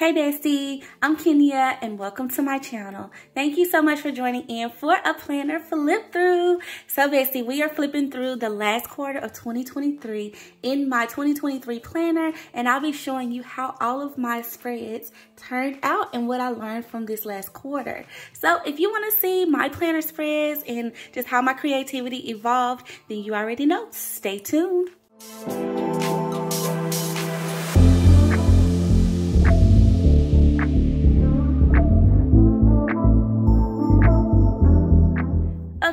Hey bestie, I'm Kenya and welcome to my channel. Thank you so much for joining in for a planner flip through. So bestie, we are flipping through the last quarter of 2023 in my 2023 planner and I'll be showing you how all of my spreads turned out and what I learned from this last quarter. So if you want to see my planner spreads and just how my creativity evolved, then you already know. Stay tuned.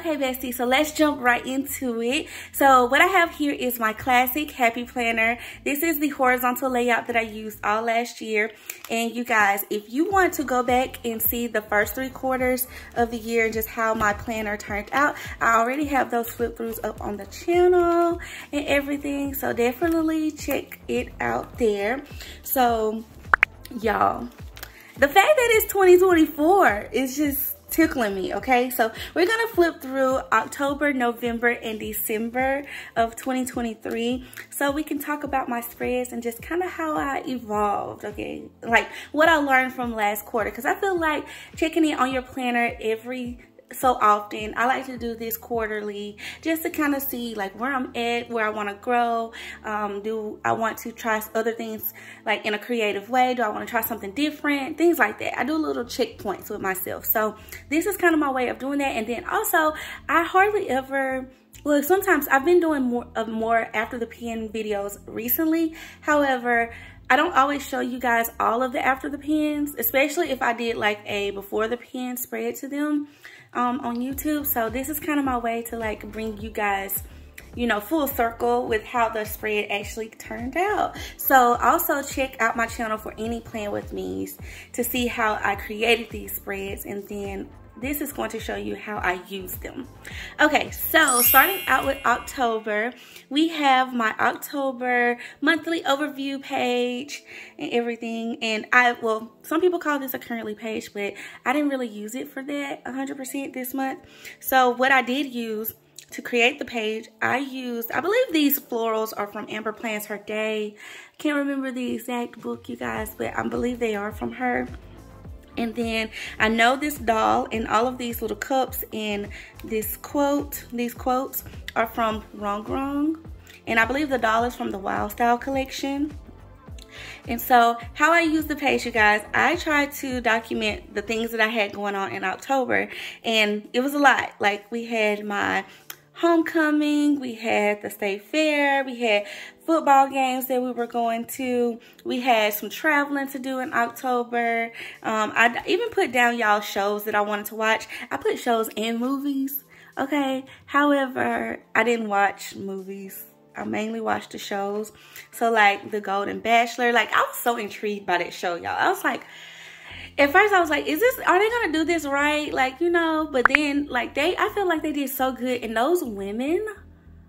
Okay, bestie, so let's jump right into it. So what I have here is my classic Happy Planner. This is the horizontal layout that I used all last year. And you guys, if you want to go back and see the first three quarters of the year and just how my planner turned out, I already have those flip throughs up on the channel and everything. So definitely check it out there. So y'all, the fact that it's 2024 is just tickling me, okay? So we're gonna flip through October, November, and December of 2023 so we can talk about my spreads and just kind of how I evolved, okay? Like what I learned from last quarter because I feel like checking in on your planner every so often. I like to do this quarterly just to kind of see like where I'm at, where I want to grow. Um, do I want to try other things like in a creative way? Do I want to try something different? Things like that. I do little checkpoints with myself. So this is kind of my way of doing that. And then also I hardly ever well, sometimes I've been doing more of more after the pen videos recently. However, I don't always show you guys all of the after the pens, especially if I did like a before the pen spread to them um, on YouTube. So this is kind of my way to like bring you guys you know, full circle with how the spread actually turned out. So also check out my channel for any plan with me's to see how I created these spreads and then this is going to show you how I use them. Okay, so starting out with October, we have my October monthly overview page and everything. And I, well, some people call this a currently page, but I didn't really use it for that 100% this month. So what I did use to create the page, I used, I believe these florals are from Amber Plans Her Day. Can't remember the exact book, you guys, but I believe they are from her. And then I know this doll and all of these little cups and this quote, these quotes are from Rongrong. And I believe the doll is from the Wild Style collection. And so how I use the page, you guys, I tried to document the things that I had going on in October. And it was a lot. Like we had my homecoming, we had the state fair, we had football games that we were going to. We had some traveling to do in October. Um, I even put down y'all shows that I wanted to watch. I put shows and movies, okay? However, I didn't watch movies. I mainly watched the shows. So like The Golden Bachelor, like I was so intrigued by that show, y'all. I was like, at first I was like, is this, are they gonna do this right? Like, you know, but then like they, I feel like they did so good. And those women,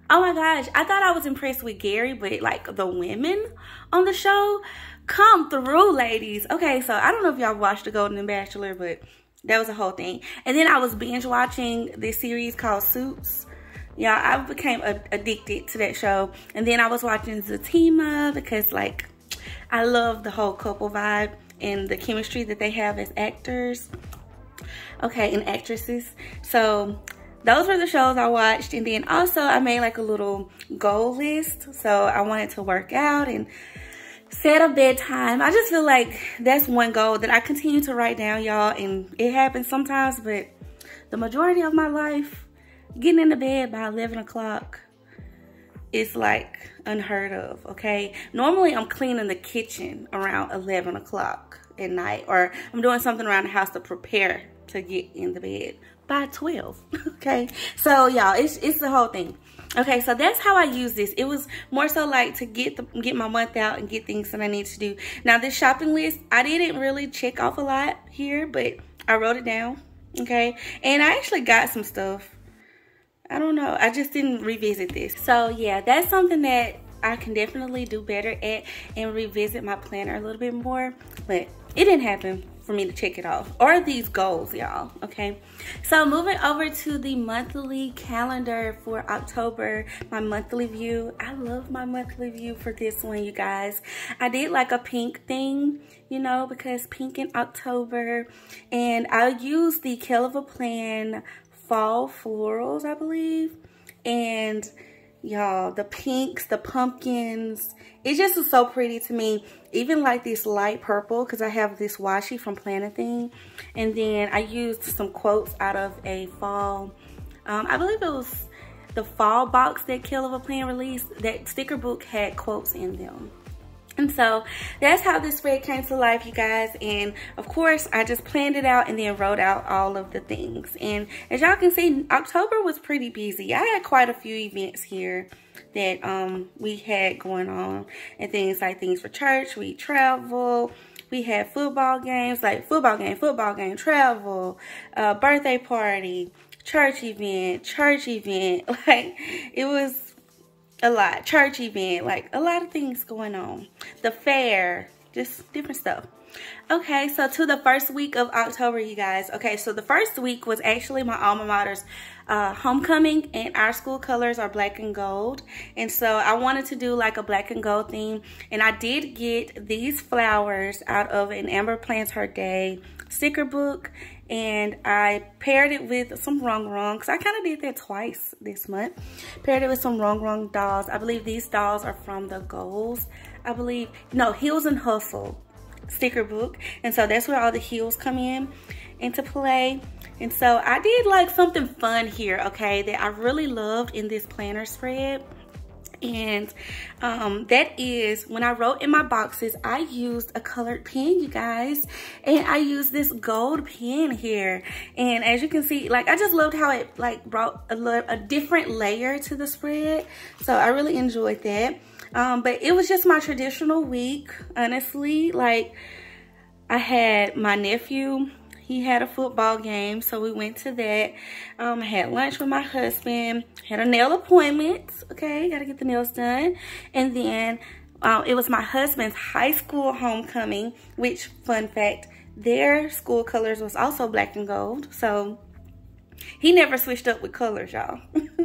oh my gosh, I thought I was impressed with Gary, but like the women on the show come through, ladies. Okay, so I don't know if y'all watched The Golden Bachelor, but that was a whole thing. And then I was binge watching this series called Suits. Yeah, I became addicted to that show. And then I was watching Zatima because like, I love the whole couple vibe and the chemistry that they have as actors. Okay and actresses. So those were the shows I watched. And then also I made like a little goal list. So I wanted to work out and set a bedtime. I just feel like that's one goal that I continue to write down y'all. And it happens sometimes but the majority of my life getting into bed by 11 o'clock is like unheard of, okay? Normally I'm cleaning the kitchen around 11 o'clock at night or I'm doing something around the house to prepare to get in the bed by 12, okay? So y'all, it's, it's the whole thing. Okay, so that's how I use this. It was more so like to get the get my month out and get things that I need to do. Now this shopping list, I didn't really check off a lot here, but I wrote it down, okay? And I actually got some stuff I don't know. I just didn't revisit this. So yeah, that's something that I can definitely do better at and revisit my planner a little bit more. But it didn't happen. for me to check it off or these goals y'all okay so moving over to the monthly calendar for october my monthly view i love my monthly view for this one you guys i did like a pink thing you know because pink in october and i used the Kell of a Plan fall florals i believe. And y'all the pinks the pumpkins. It just is so pretty to me. Even like this light purple because i have this washi from Planything and then i used some quotes out of a fall um, i believe it was the fall box that Kell of a Plan released. That sticker book had quotes in them and so that's how this spread came to life, you guys. And of course, I just planned it out and then wrote out all of the things. And as y'all can see, October was pretty busy. I had quite a few events here that um, we had going on and things like things for church. We travel. We had football games, like football game, football game, travel, uh, birthday party, church event, church event. Like it was a lot. Church event, like a lot of things going on. The fair, just different stuff. Okay, so to the first week of October, you guys. Okay, so the first week was actually my alma mater's uh, homecoming, and our school colors are black and gold. And so I wanted to do like a black and gold theme, and I did get these flowers out of an Amber Plans Her Day sticker book and I paired it with some Rongrongs. I kind of did that twice this month. Paired it with some Rongrong dolls. I believe these dolls are from the Goals. I believe, no, Heels and Hustle sticker book. And so that's where all the heels come in into play. And so I did like something fun here, okay, that I really loved in this planner spread and um, that is when I wrote in my boxes I used a colored pen you guys. And I used this gold pen here. And as you can see like I just loved how it like brought a, a different layer to the spread. So I really enjoyed that. Um, but it was just my traditional week honestly. Like I had my nephew he had a football game, so we went to that. Um, I had lunch with my husband, had a nail appointment, okay, gotta get the nails done. And then um, it was my husband's high school homecoming, which, fun fact, their school colors was also black and gold. So he never switched up with colors, y'all.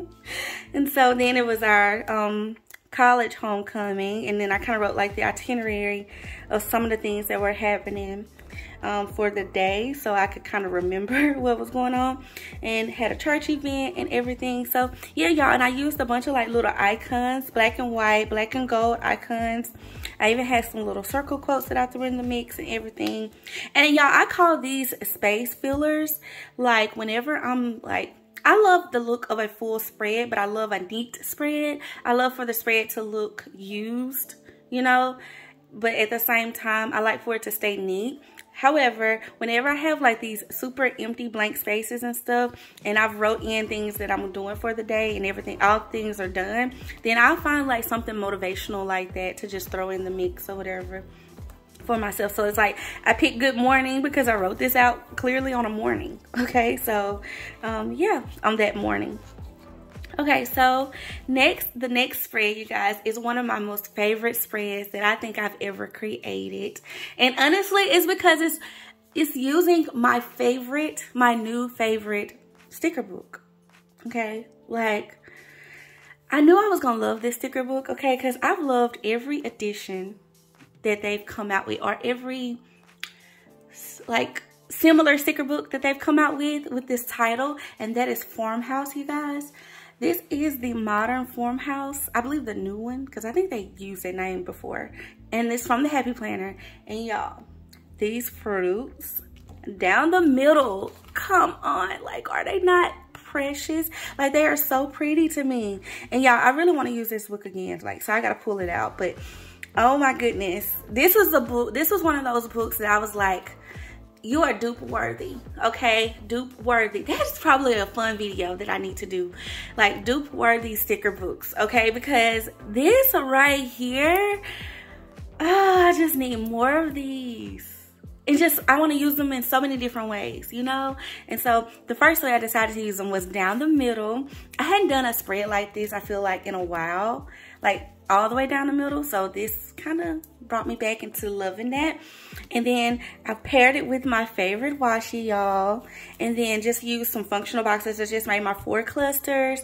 and so then it was our um, college homecoming. And then I kind of wrote like the itinerary of some of the things that were happening um, for the day so I could kind of remember what was going on and had a church event and everything. So yeah, y'all, and I used a bunch of like little icons, black and white, black and gold icons. I even had some little circle quotes that I threw in the mix and everything. And y'all, I call these space fillers. Like whenever I'm like I love the look of a full spread, but I love a neat spread. I love for the spread to look used, you know, but at the same time, I like for it to stay neat. However, whenever I have like these super empty blank spaces and stuff, and I've wrote in things that I'm doing for the day and everything, all things are done, then I'll find like something motivational like that to just throw in the mix or whatever for myself. So it's like I picked good morning because I wrote this out clearly on a morning. Okay, so um, yeah, on that morning. Okay, so next, the next spread, you guys, is one of my most favorite spreads that I think I've ever created. And honestly, it's because it's it's using my favorite, my new favorite sticker book. Okay, like I knew I was gonna love this sticker book, okay, because I've loved every edition that they've come out with, or every like similar sticker book that they've come out with with this title, and that is Farmhouse, you guys. This is the Modern Farmhouse. I believe the new one because I think they used that name before. And it's from the Happy Planner. And y'all, these fruits down the middle, come on. Like, are they not precious? Like, they are so pretty to me. And y'all, I really want to use this book again. Like, so I got to pull it out. But, oh my goodness. This was a book. This was one of those books that I was like, you are dupe worthy okay? Dupe worthy. That's probably a fun video that i need to do. Like dupe worthy sticker books okay? Because this right here oh, i just need more of these. And just i want to use them in so many different ways you know? And so the first way i decided to use them was down the middle. I hadn't done a spread like this i feel like in a while. Like all the way down the middle. So this kind of brought me back into loving that. And then I paired it with my favorite washi, y'all. And then just used some functional boxes to just made my four clusters.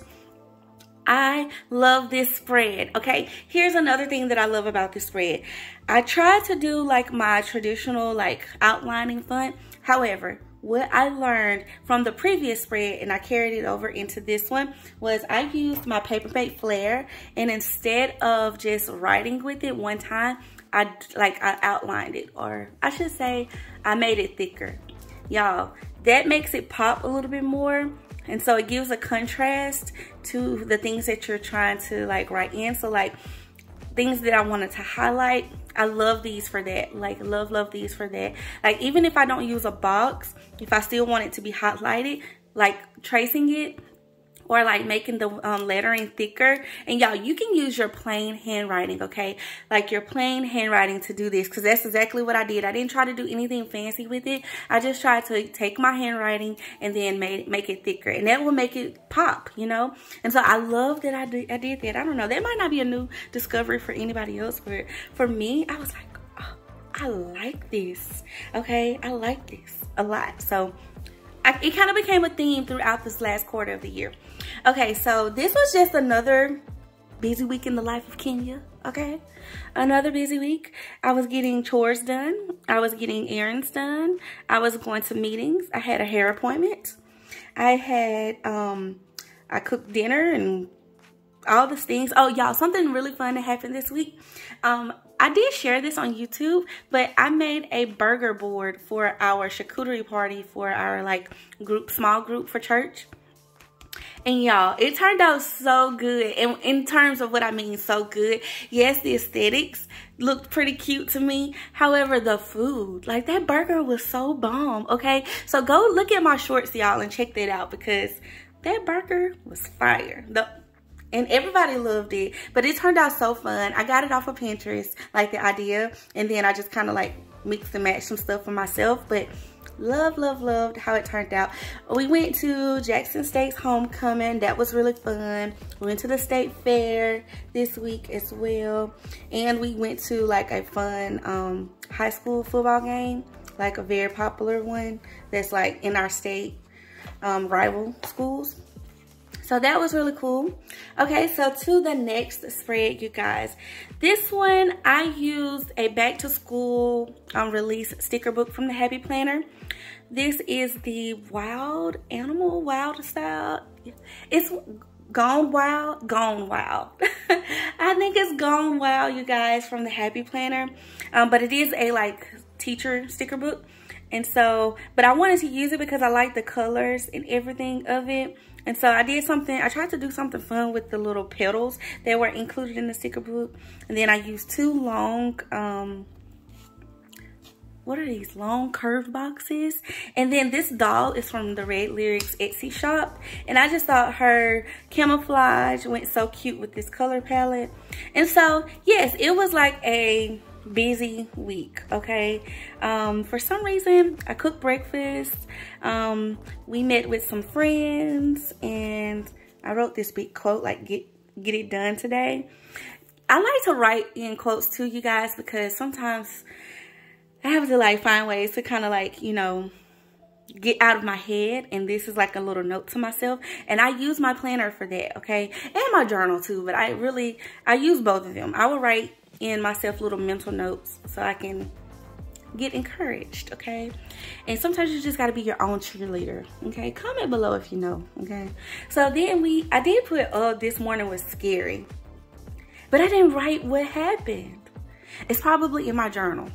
I love this spread, okay? Here's another thing that I love about this spread. I tried to do like my traditional like outlining font. However, what I learned from the previous spread and I carried it over into this one was I used my paper Papermate Flair and instead of just writing with it one time, I like I outlined it or I should say I made it thicker. Y'all, that makes it pop a little bit more and so it gives a contrast to the things that you're trying to like write in. So like things that I wanted to highlight, I love these for that. Like love, love these for that. Like even if I don't use a box, if I still want it to be highlighted, like tracing it, or like making the um, lettering thicker. And y'all, you can use your plain handwriting, okay? Like your plain handwriting to do this because that's exactly what I did. I didn't try to do anything fancy with it. I just tried to take my handwriting and then make, make it thicker. And that will make it pop, you know? And so I love that I did, I did that. I don't know. That might not be a new discovery for anybody else. But for me, I was like, oh, I like this, okay? I like this a lot. So I, it kind of became a theme throughout this last quarter of the year. Okay, so this was just another busy week in the life of Kenya, okay? Another busy week. I was getting chores done. I was getting errands done. I was going to meetings. I had a hair appointment. I had, um, I cooked dinner and all these things. Oh, y'all, something really fun that happened this week. Um, I did share this on YouTube, but I made a burger board for our charcuterie party for our like group, small group for church. And y'all, it turned out so good. And in terms of what I mean so good, yes, the aesthetics looked pretty cute to me. However, the food, like that burger was so bomb, okay? So go look at my shorts, y'all, and check that out because that burger was fire. The and everybody loved it but it turned out so fun i got it off of pinterest like the idea and then i just kind of like mixed and matched some stuff for myself but love love loved how it turned out. We went to jackson state's homecoming. That was really fun. We went to the state fair this week as well. And we went to like a fun um, high school football game like a very popular one that's like in our state um, rival schools so that was really cool. Okay, so to the next spread, you guys. This one, I used a back to school um, release sticker book from the Happy Planner. This is the Wild Animal Wild style. It's Gone Wild, Gone Wild. I think it's Gone Wild, you guys, from the Happy Planner. Um, but it is a like teacher sticker book. And so, but I wanted to use it because I like the colors and everything of it. And so I did something, I tried to do something fun with the little petals that were included in the sticker book. And then I used two long, um, what are these? Long curved boxes. And then this doll is from the red lyrics etsy shop. And i just thought her camouflage went so cute with this color palette. And so yes it was like a busy week okay? Um, for some reason i cooked breakfast. Um, we met with some friends and i wrote this big quote like get get it done today. I like to write in quotes to you guys because sometimes i have to like find ways to kind of like you know get out of my head and this is like a little note to myself and I use my planner for that okay? And my journal too but I really I use both of them. I will write in myself little mental notes so I can get encouraged, okay? And sometimes you just gotta be your own cheerleader, okay? Comment below if you know, okay? So then we, I did put, oh, this morning was scary. But I didn't write what happened. It's probably in my journal,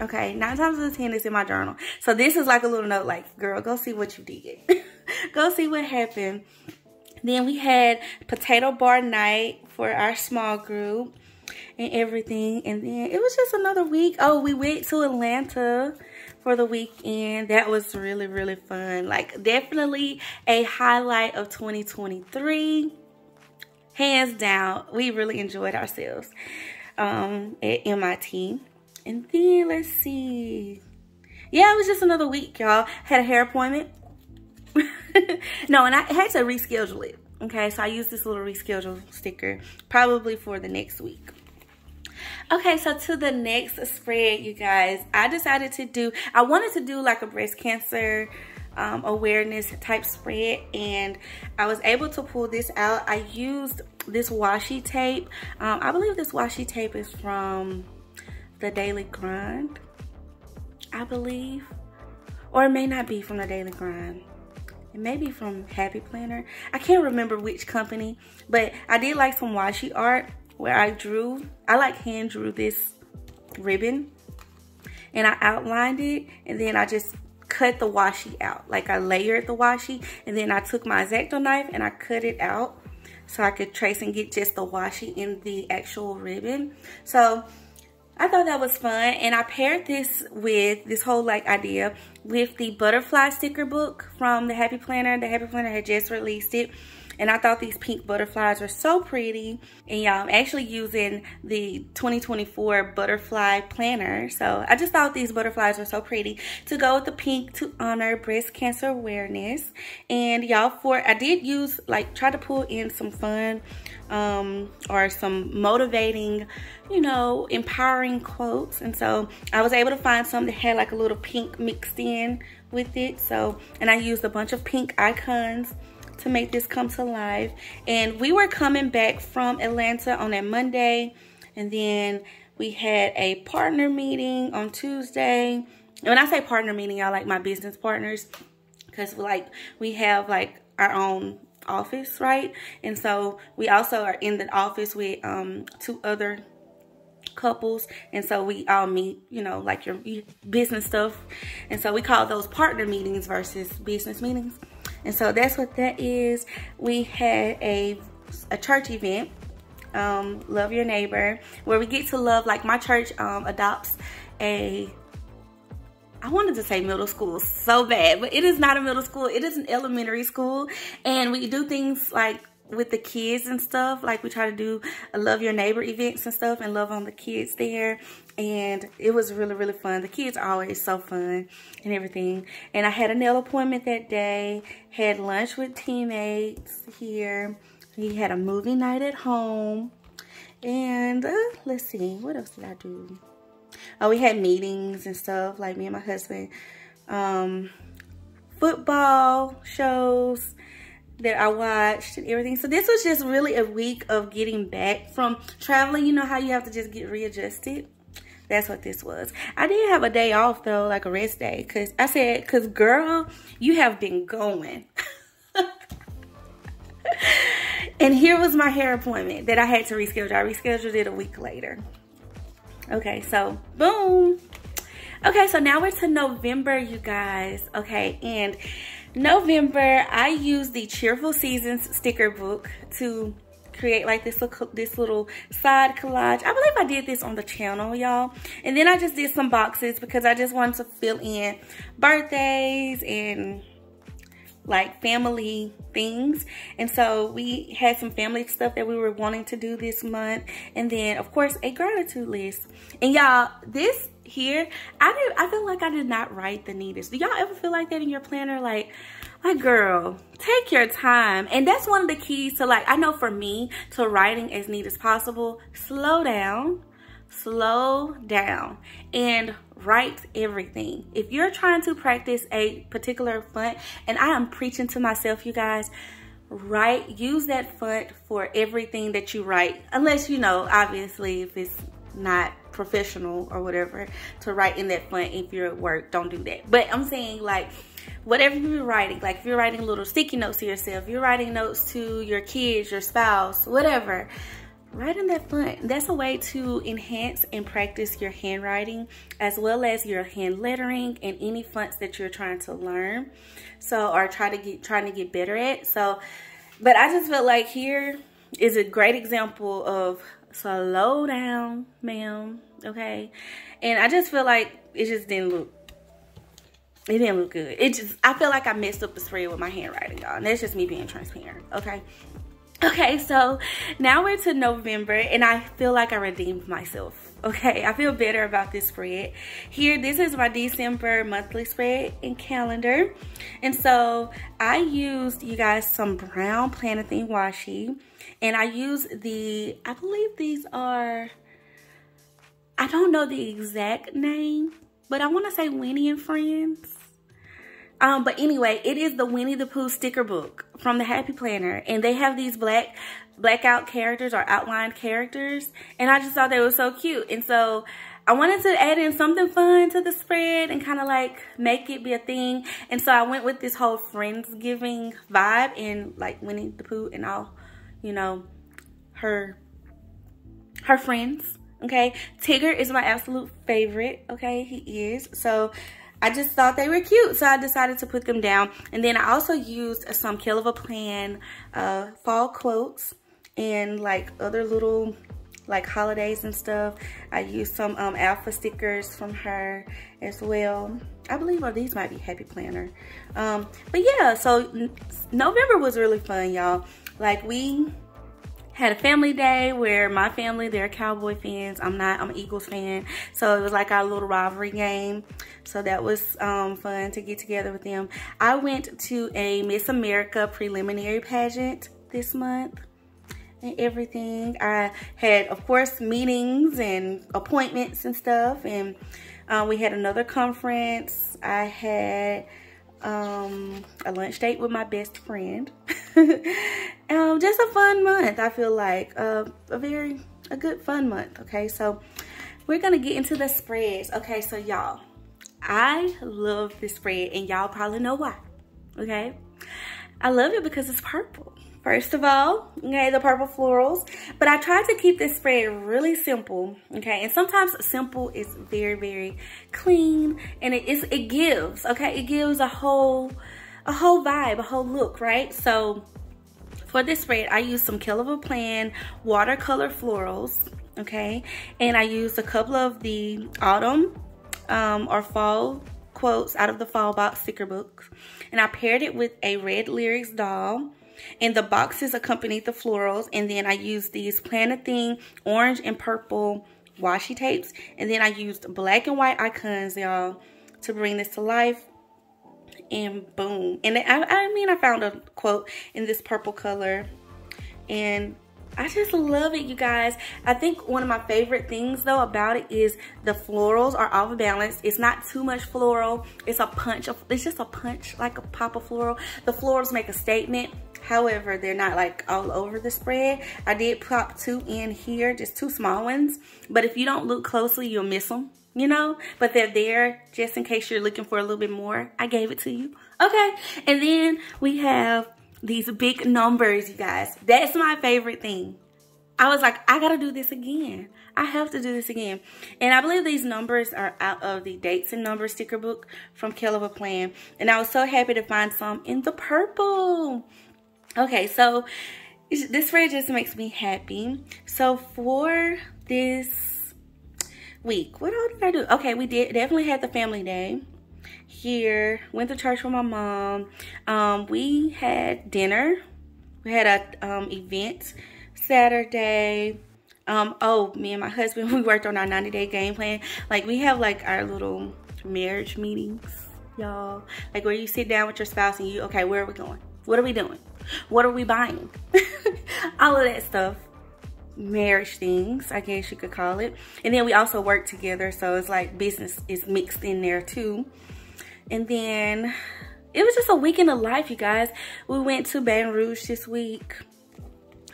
okay? Nine times out of 10, it's in my journal. So this is like a little note like, girl, go see what you did. go see what happened. Then we had potato bar night for our small group and everything. And then it was just another week. Oh, we went to Atlanta for the weekend. That was really, really fun. Like definitely a highlight of 2023. Hands down, we really enjoyed ourselves um, at MIT. And then let's see. Yeah, it was just another week, y'all. Had a hair appointment. no, and I had to reschedule it Okay, so I used this little reschedule sticker probably for the next week. Okay, so to the next spread, you guys, I decided to do, I wanted to do like a breast cancer um, awareness type spread and I was able to pull this out. I used this washi tape. Um, I believe this washi tape is from the Daily Grind, I believe. Or it may not be from the Daily Grind. It may be from Happy Planner. I can't remember which company, but I did like some washi art where I drew, I like hand drew this ribbon and I outlined it and then I just cut the washi out. Like I layered the washi and then I took my X-Acto knife and I cut it out so I could trace and get just the washi in the actual ribbon. So I thought that was fun and I paired this with this whole like idea with the butterfly sticker book from the Happy Planner. The Happy Planner had just released it and I thought these pink butterflies were so pretty. And y'all, I'm actually using the 2024 butterfly planner. So I just thought these butterflies were so pretty to go with the pink to honor breast cancer awareness. And y'all, for I did use, like, try to pull in some fun um, or some motivating, you know, empowering quotes. And so I was able to find some that had like a little pink mixed in with it. So, and I used a bunch of pink icons to make this come to life. And we were coming back from Atlanta on that Monday. And then we had a partner meeting on Tuesday. And when I say partner meeting, y'all like my business partners. Because like we have like our own office, right? And so we also are in the office with um, two other couples and so we all meet you know like your business stuff and so we call those partner meetings versus business meetings and so that's what that is. We had a, a church event, um, Love Your Neighbor, where we get to love, like my church um, adopts a I wanted to say middle school so bad, but it is not a middle school. It is an elementary school. And we do things like with the kids and stuff. Like we try to do a love your neighbor events and stuff and love on the kids there. And it was really, really fun. The kids are always so fun and everything. And I had a nail appointment that day. Had lunch with teammates here. He had a movie night at home. And uh, let's see, what else did I do? Oh, we had meetings and stuff, like me and my husband. Um, football shows that I watched and everything. So this was just really a week of getting back from traveling. You know how you have to just get readjusted? That's what this was. I did have a day off though, like a rest day. Cause I said, cause girl, you have been going. and here was my hair appointment that I had to reschedule. I rescheduled it a week later. Okay, so boom. Okay, so now we're to November, you guys. Okay, and November, I used the Cheerful Seasons sticker book to create like this little, this little side collage. I believe I did this on the channel, y'all. And then I just did some boxes because I just wanted to fill in birthdays and like family things and so we had some family stuff that we were wanting to do this month and then of course a gratitude list and y'all this here i did i feel like i did not write the neatest do y'all ever feel like that in your planner like like girl take your time and that's one of the keys to like i know for me to writing as neat as possible slow down slow down and write everything. If you're trying to practice a particular font, and I am preaching to myself, you guys, write, use that font for everything that you write. Unless, you know, obviously if it's not professional or whatever to write in that font if you're at work, don't do that. But I'm saying like, whatever you're writing, like if you're writing little sticky notes to yourself, you're writing notes to your kids, your spouse, whatever, write in that font. That's a way to enhance and practice your handwriting as well as your hand lettering and any fonts that you're trying to learn. So, or try to get, trying to get better at. So, but I just felt like here is a great example of slow down, ma'am, okay? And I just feel like it just didn't look it didn't look good. It just, I feel like I messed up the spread with my handwriting, y'all. And that's just me being transparent, okay? Okay, so now we're to November and I feel like I redeemed myself. Okay, I feel better about this spread. Here, this is my December monthly spread and calendar. And so I used, you guys, some brown Planything washi. And I use the, I believe these are, I don't know the exact name, but I want to say Winnie and Friends. Um, but anyway, it is the Winnie the Pooh sticker book from the Happy Planner. And they have these black blackout characters or outlined characters. And I just thought they were so cute. And so I wanted to add in something fun to the spread and kind of like make it be a thing. And so I went with this whole Friendsgiving vibe and like Winnie the Pooh and all, you know, her, her friends. Okay. Tigger is my absolute favorite. Okay. He is. So I just thought they were cute, so I decided to put them down. And then I also used some Kell of a Plan uh, fall quotes and like other little like holidays and stuff. I used some um, alpha stickers from her as well. I believe oh, these might be Happy Planner. Um, but yeah, so November was really fun, y'all. Like we had a family day where my family, they're Cowboy fans. I'm not, I'm an Eagles fan. So it was like our little rivalry game. So that was um, fun to get together with them. I went to a Miss America preliminary pageant this month and everything. I had, of course, meetings and appointments and stuff. And uh, we had another conference. I had um, a lunch date with my best friend. um, just a fun month, I feel like. Uh, a very, a good fun month, okay? So we're going to get into the spreads. Okay, so y'all, I love this spread and y'all probably know why, okay? I love it because it's purple. First of all, okay, the purple florals. But I tried to keep this spread really simple, okay? And sometimes simple is very, very clean and it is it gives, okay? It gives a whole a whole vibe, a whole look, right? So for this spread, I used some Kell of a Plan watercolor florals, okay? And I used a couple of the autumn um, or fall quotes out of the fall box sticker books. And I paired it with a red lyrics doll and the boxes accompanied the florals. And then I used these Planything orange and purple washi tapes. And then I used black and white icons, y'all, to bring this to life. And boom. And I, I mean, I found a quote in this purple color. And I just love it, you guys. I think one of my favorite things, though, about it is the florals are off balance. It's not too much floral. It's a punch. Of, it's just a punch, like a pop of floral. The florals make a statement. However, they're not like all over the spread. I did pop two in here, just two small ones. But if you don't look closely, you'll miss them, you know? But they're there just in case you're looking for a little bit more. I gave it to you. Okay, and then we have these big numbers, you guys. That's my favorite thing. I was like, I gotta do this again. I have to do this again. And I believe these numbers are out of the dates and numbers sticker book from a Plan. And I was so happy to find some in the purple. Okay, so this fridge just makes me happy. So for this week, what all did I do? Okay, we did definitely had the family day here. Went to church with my mom. Um, we had dinner. We had a um, event Saturday. Um, oh, me and my husband, we worked on our 90 day game plan. Like we have like our little marriage meetings, y'all. Like where you sit down with your spouse and you, okay, where are we going? What are we doing? What are we buying? All of that stuff. Marriage things, I guess you could call it. And then we also work together, so it's like business is mixed in there too. And then it was just a week in the life, you guys. We went to Baton Rouge this week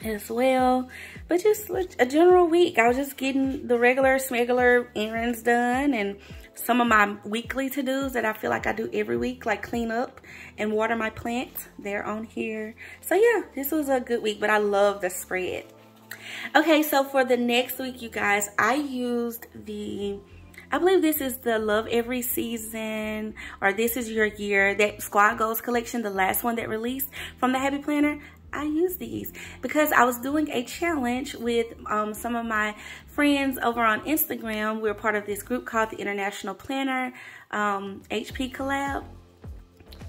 as well. But just a general week. I was just getting the regular smuggler errands done and some of my weekly to-dos that I feel like I do every week, like clean up and water my plants. They're on here. So yeah, this was a good week, but I love the spread. Okay, so for the next week, you guys, I used the I believe this is the Love Every Season or This Is Your Year, that Squad Goals collection, the last one that released from the Happy Planner. I use these because I was doing a challenge with um, some of my friends over on Instagram. We're part of this group called the International Planner um, HP Collab.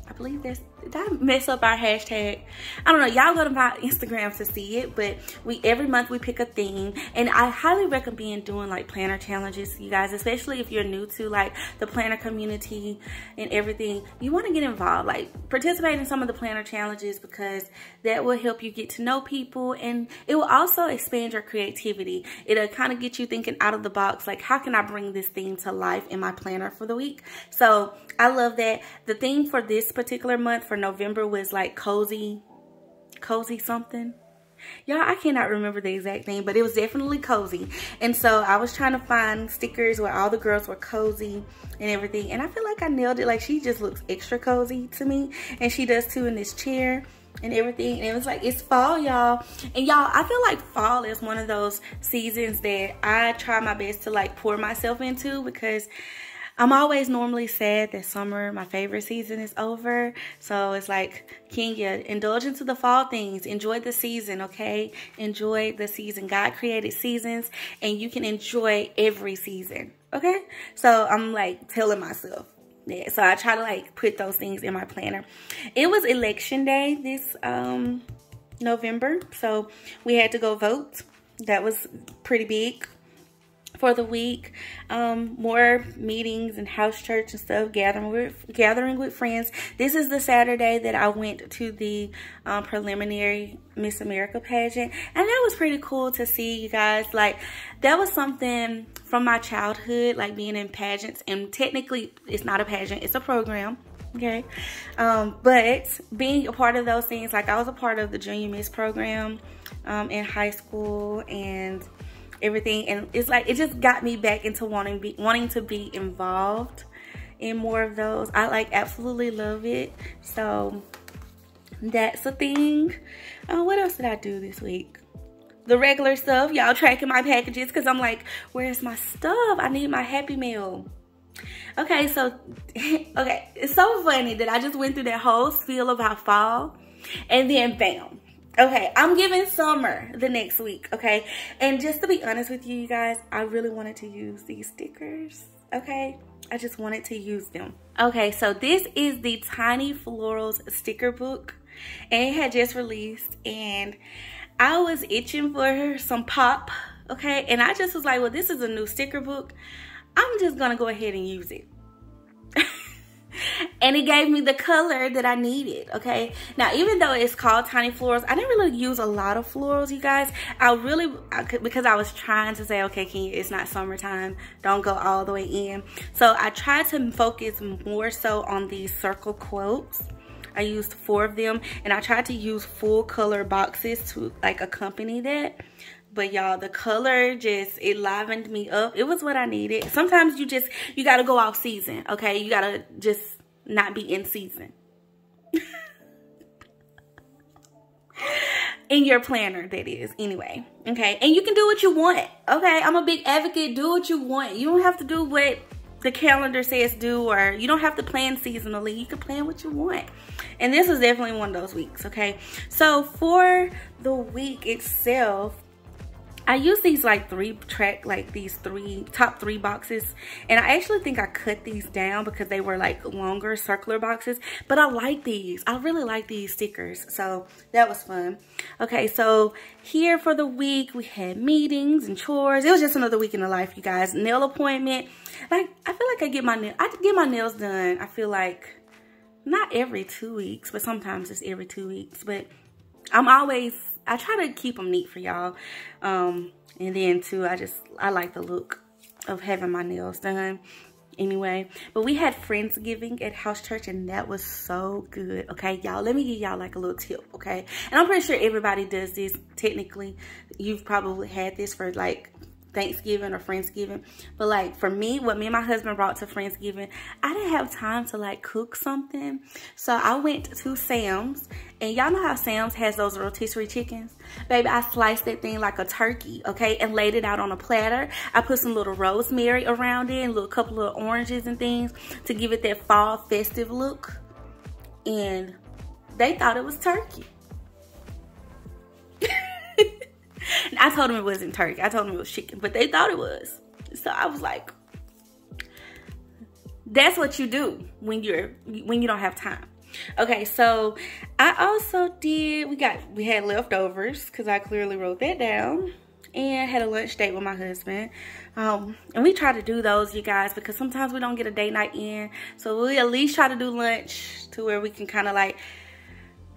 I believe that's, did I mess up our hashtag? I don't know. Y'all go to my Instagram to see it, but we every month we pick a theme. And I highly recommend doing like planner challenges, you guys, especially if you're new to like the planner community and everything. You want to get involved, like participate in some of the planner challenges because that will help you get to know people and it will also expand your creativity. It'll kind of get you thinking out of the box, like how can I bring this theme to life in my planner for the week? So I love that. The theme for this particular month for November was like cozy, cozy something. Y'all, I cannot remember the exact name, but it was definitely cozy. And so I was trying to find stickers where all the girls were cozy and everything. And I feel like I nailed it. Like she just looks extra cozy to me. And she does too in this chair and everything. And it was like, it's fall, y'all. And y'all, I feel like fall is one of those seasons that I try my best to like pour myself into because I'm always normally sad that summer, my favorite season, is over. So it's like, Kenya, indulge into the fall things. Enjoy the season, okay? Enjoy the season. God created seasons and you can enjoy every season, okay? So I'm like telling myself, so I try to like put those things in my planner. It was election day this um November, so we had to go vote. That was pretty big for the week. Um, more meetings and house church and stuff, gathering with gathering with friends. This is the Saturday that I went to the um, preliminary Miss America pageant, and that was pretty cool to see you guys. Like that was something from my childhood, like being in pageants. And technically, it's not a pageant; it's a program okay um, but being a part of those things like i was a part of the junior miss program um, in high school and everything. And it's like it just got me back into wanting be wanting to be involved in more of those. I like absolutely love it. So that's a thing. Uh, what else did i do this week? The regular stuff. Y'all tracking my packages because i'm like where's my stuff? I need my happy meal. Okay so okay it's so funny that i just went through that whole spiel about fall and then bam Okay, I'm giving summer the next week, okay? And just to be honest with you, you guys, I really wanted to use these stickers, okay? I just wanted to use them. Okay, so this is the Tiny Florals sticker book. And it had just released and I was itching for some pop, okay? And I just was like, well, this is a new sticker book. I'm just gonna go ahead and use it and it gave me the color that I needed, okay? Now, even though it's called Tiny Florals, I didn't really use a lot of florals, you guys. I really, I could, because I was trying to say, okay, it's not summertime. Don't go all the way in. So I tried to focus more so on these circle quotes. I used four of them and I tried to use full color boxes to like accompany that but y'all the color just it livened me up. It was what i needed. Sometimes you just you got to go off season okay? You got to just not be in season. In your planner that is anyway okay? And you can do what you want okay? I'm a big advocate. Do what you want. You don't have to do what the calendar says do or you don't have to plan seasonally. You can plan what you want. And this is definitely one of those weeks okay? So for the week itself I use these like three track, like these three, top three boxes. And I actually think I cut these down because they were like longer circular boxes. But I like these. I really like these stickers. So that was fun. Okay, so here for the week, we had meetings and chores. It was just another week in the life, you guys. Nail appointment. Like, I feel like I get my, nail, I get my nails done. I feel like not every two weeks, but sometimes it's every two weeks. But I'm always I try to keep them neat for y'all. Um, and then too, I just, I like the look of having my nails done anyway. But we had Friendsgiving at house church and that was so good. Okay, y'all, let me give y'all like a little tip, okay? And I'm pretty sure everybody does this technically. You've probably had this for like Thanksgiving or Friendsgiving. But like for me, what me and my husband brought to Friendsgiving, I didn't have time to like cook something. So I went to Sam's and y'all know how Sam's has those rotisserie chickens? Baby, I sliced that thing like a turkey, okay? And laid it out on a platter. I put some little rosemary around it and a little couple of oranges and things to give it that fall festive look. And they thought it was turkey. I told them it wasn't turkey. I told them it was chicken, but they thought it was. So I was like, that's what you do when you're when you don't have time. Okay, so I also did, we got, we had leftovers because I clearly wrote that down and had a lunch date with my husband. Um, and we try to do those, you guys, because sometimes we don't get a date night in. So we at least try to do lunch to where we can kind of like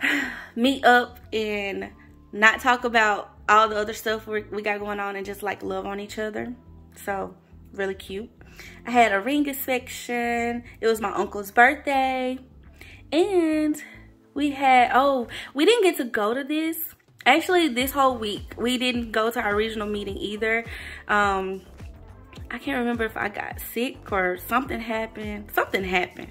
meet up and not talk about all the other stuff we got going on and just like love on each other. So really cute. I had a ring inspection. It was my uncle's birthday. And we had, oh, we didn't get to go to this. Actually, this whole week, we didn't go to our regional meeting either. Um, I can't remember if I got sick or something happened. Something happened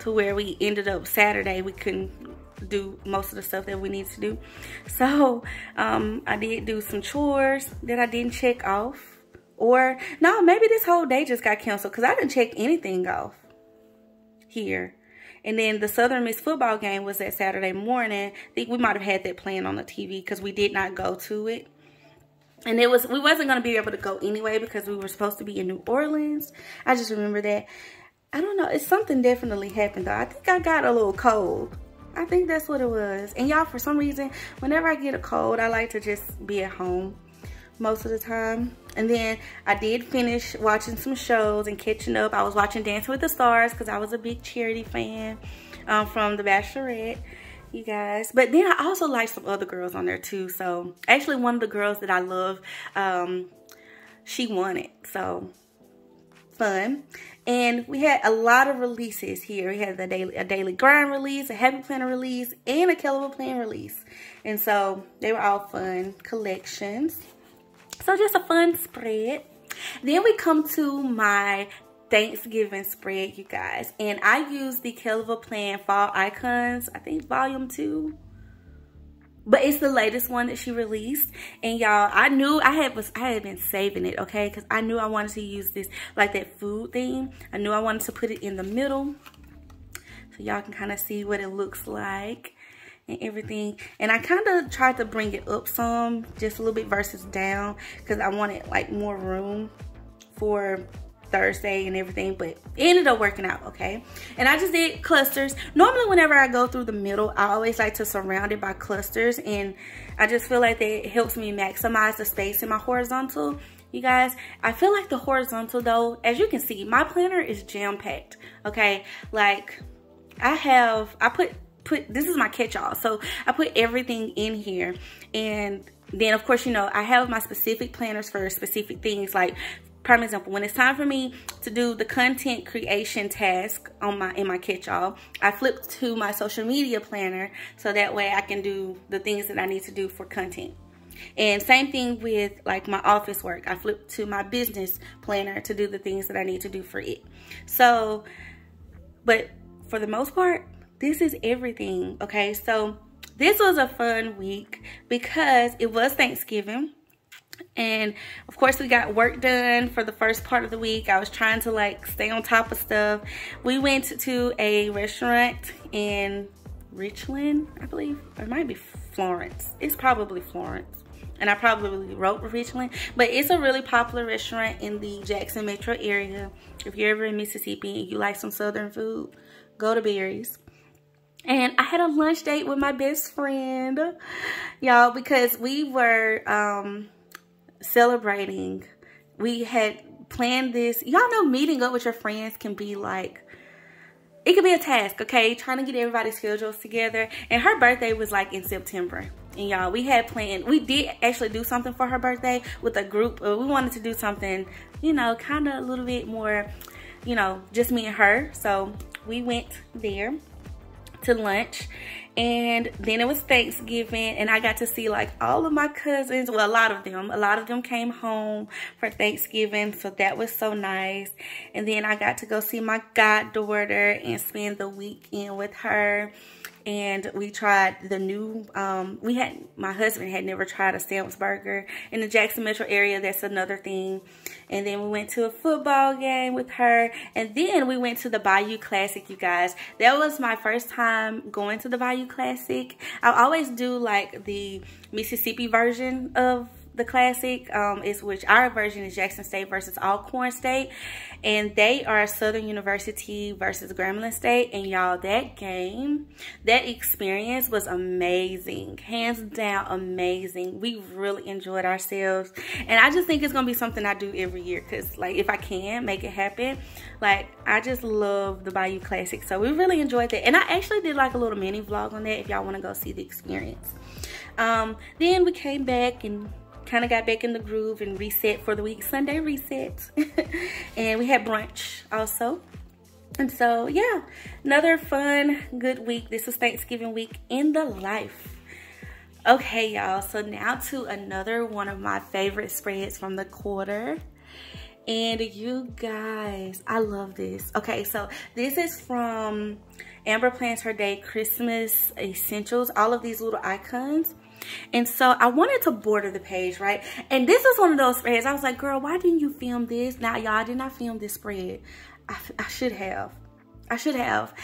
to where we ended up Saturday. We couldn't do most of the stuff that we need to do. So um, I did do some chores that I didn't check off. Or no, maybe this whole day just got canceled because I didn't check anything off here. And then the Southern Miss football game was that Saturday morning. I think we might have had that playing on the TV because we did not go to it. And it was we wasn't gonna be able to go anyway because we were supposed to be in New Orleans. I just remember that. I don't know. It's something definitely happened though. I think I got a little cold. I think that's what it was. And y'all, for some reason, whenever I get a cold, I like to just be at home most of the time. And then I did finish watching some shows and catching up. I was watching Dancing with the Stars because I was a big Charity fan um, from The Bachelorette, you guys. But then I also like some other girls on there too. So actually one of the girls that I love, um, she won it. So fun. And we had a lot of releases here. We had the daily, a daily grind release, a happy planner release, and a Kell of a Plan release. And so they were all fun collections. So just a fun spread. Then we come to my Thanksgiving spread, you guys. And I use the Kell of a Plan Fall Icons, I think volume two. But it's the latest one that she released. And y'all, I knew I had was I had been saving it, okay? Because I knew I wanted to use this like that food theme. I knew I wanted to put it in the middle. So y'all can kind of see what it looks like and everything. And I kind of tried to bring it up some, just a little bit versus down, because I wanted like more room for Thursday and everything, but ended up working out, okay? And I just did clusters. Normally, whenever I go through the middle, I always like to surround it by clusters, and I just feel like that helps me maximize the space in my horizontal. You guys, I feel like the horizontal though, as you can see, my planner is jam-packed, okay? Like, I have, I put put this is my catch-all so i put everything in here and then of course you know i have my specific planners for specific things like prime example when it's time for me to do the content creation task on my in my catch-all i flip to my social media planner so that way i can do the things that i need to do for content and same thing with like my office work i flip to my business planner to do the things that i need to do for it so but for the most part this is everything, okay? So this was a fun week because it was Thanksgiving. And of course we got work done for the first part of the week. I was trying to like stay on top of stuff. We went to a restaurant in Richland, I believe. It might be Florence. It's probably Florence. And I probably wrote Richland. But it's a really popular restaurant in the Jackson metro area. If you're ever in Mississippi and you like some southern food, go to Barry's. And I had a lunch date with my best friend, y'all, because we were um, celebrating. We had planned this. Y'all know meeting up with your friends can be like, it can be a task, okay? Trying to get everybody's schedules together. And her birthday was like in September. And y'all, we had planned, we did actually do something for her birthday with a group. But we wanted to do something, you know, kind of a little bit more, you know, just me and her. So we went there to lunch and then it was Thanksgiving and I got to see like all of my cousins. Well a lot of them. A lot of them came home for Thanksgiving so that was so nice. And then I got to go see my goddaughter and spend the weekend with her and we tried the new um, we had my husband had never tried a Sam's burger in the Jackson metro area. That's another thing. And then we went to a football game with her. And then we went to the Bayou Classic you guys. That was my first time going to the Bayou Classic. I always do like the Mississippi version of the classic um, is which our version is Jackson State versus Alcorn State, and they are Southern University versus Grambling State. And y'all, that game, that experience was amazing, hands down amazing. We really enjoyed ourselves, and I just think it's gonna be something I do every year because, like, if I can make it happen, like I just love the Bayou Classic. So we really enjoyed that, and I actually did like a little mini vlog on that if y'all want to go see the experience. Um, then we came back and kind of got back in the groove and reset for the week. Sunday reset. and we had brunch also. And so, yeah, another fun, good week. This was Thanksgiving week in the life. Okay, y'all. So now to another one of my favorite spreads from the quarter. And you guys, I love this. Okay, so this is from Amber Plans Her Day Christmas Essentials. All of these little icons and so I wanted to border the page, right? And this is one of those spreads. I was like, girl, why didn't you film this? Now, y'all, I did not film this spread. I, I should have. I should have.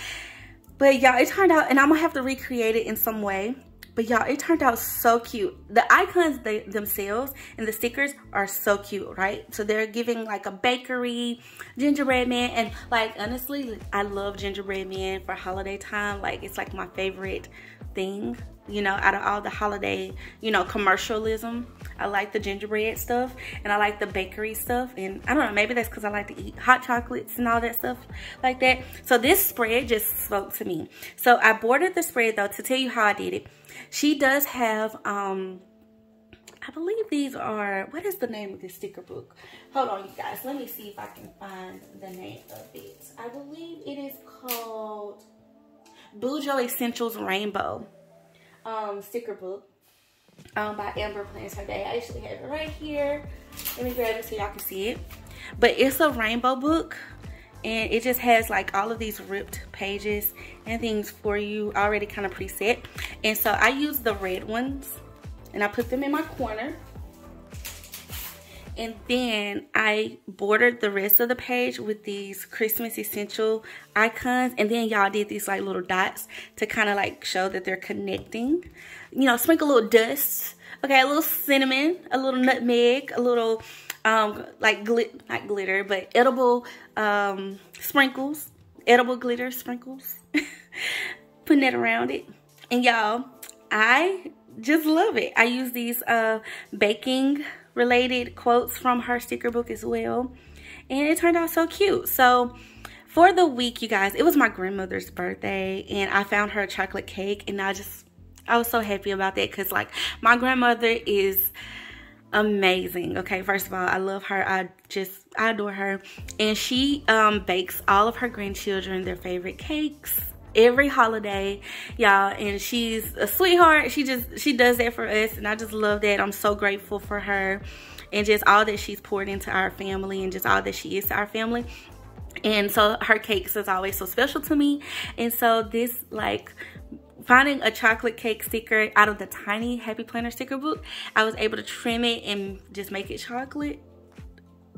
But y'all, it turned out, and I'm gonna have to recreate it in some way. But y'all, it turned out so cute. The icons they, themselves and the stickers are so cute, right? So they're giving like a bakery, gingerbread man. And like, honestly, I love gingerbread man for holiday time. Like, it's like my favorite thing you know, out of all the holiday, you know, commercialism. I like the gingerbread stuff and I like the bakery stuff. And I don't know, maybe that's because I like to eat hot chocolates and all that stuff like that. So this spread just spoke to me. So I bordered the spread though to tell you how I did it. She does have, um, I believe these are, what is the name of this sticker book? Hold on, you guys. Let me see if I can find the name of it. I believe it is called Bujo Essentials Rainbow um, sticker book um, by Amber Plans Her Day. I actually have it right here. Let me grab it so y'all can see it. But it's a rainbow book and it just has like all of these ripped pages and things for you already kind of preset. And so I use the red ones and I put them in my corner. And then I bordered the rest of the page with these Christmas essential icons. And then y'all did these like little dots to kind of like show that they're connecting. You know, sprinkle a little dust. Okay, a little cinnamon, a little nutmeg, a little um, like glit, not glitter, but edible um, sprinkles. Edible glitter sprinkles. Putting that around it. And y'all, I just love it. I use these uh, baking related quotes from her sticker book as well. And it turned out so cute. So for the week, you guys, it was my grandmother's birthday and I found her a chocolate cake and I just, I was so happy about that because like my grandmother is amazing. Okay, first of all, I love her. I just, I adore her. And she um, bakes all of her grandchildren their favorite cakes every holiday y'all and she's a sweetheart. She just she does that for us and i just love that. I'm so grateful for her and just all that she's poured into our family and just all that she is to our family. And so her cakes is always so special to me. And so this like finding a chocolate cake sticker out of the tiny happy planner sticker book i was able to trim it and just make it chocolate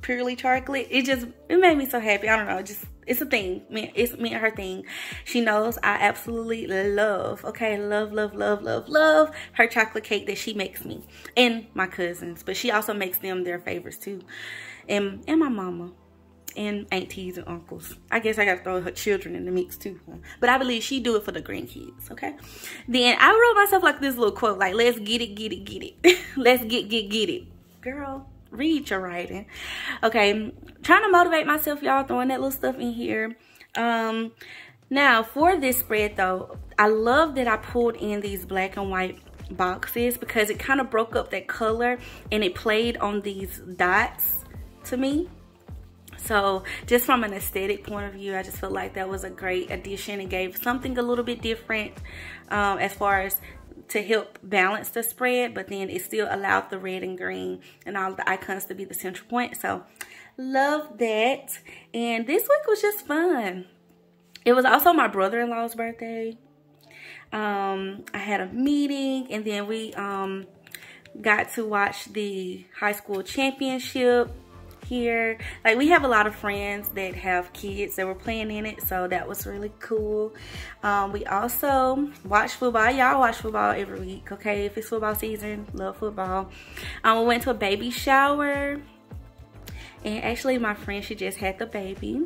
purely chocolate. It just it made me so happy. I don't know just it's a thing. It's me and her thing. She knows I absolutely love, okay, love, love, love, love, love her chocolate cake that she makes me and my cousins. But she also makes them their favorites too, and and my mama and aunties and uncles. I guess I gotta throw her children in the mix too. But I believe she do it for the grandkids, okay? Then I wrote myself like this little quote, like, let's get it, get it, get it. let's get, get, get it. Girl, read your writing. Okay, trying to motivate myself, y'all, throwing that little stuff in here. Um, now, for this spread, though, I love that I pulled in these black and white boxes because it kind of broke up that color and it played on these dots to me. So just from an aesthetic point of view, I just felt like that was a great addition and gave something a little bit different um, as far as to help balance the spread, but then it still allowed the red and green and all the icons to be the central point. So love that. And this week was just fun. It was also my brother-in-law's birthday. Um, I had a meeting and then we um, got to watch the high school championship here. Like we have a lot of friends that have kids that were playing in it, so that was really cool. Um, we also watch football. Y'all watch football every week, okay? If it's football season, love football. Um, we went to a baby shower. And actually my friend, she just had the baby.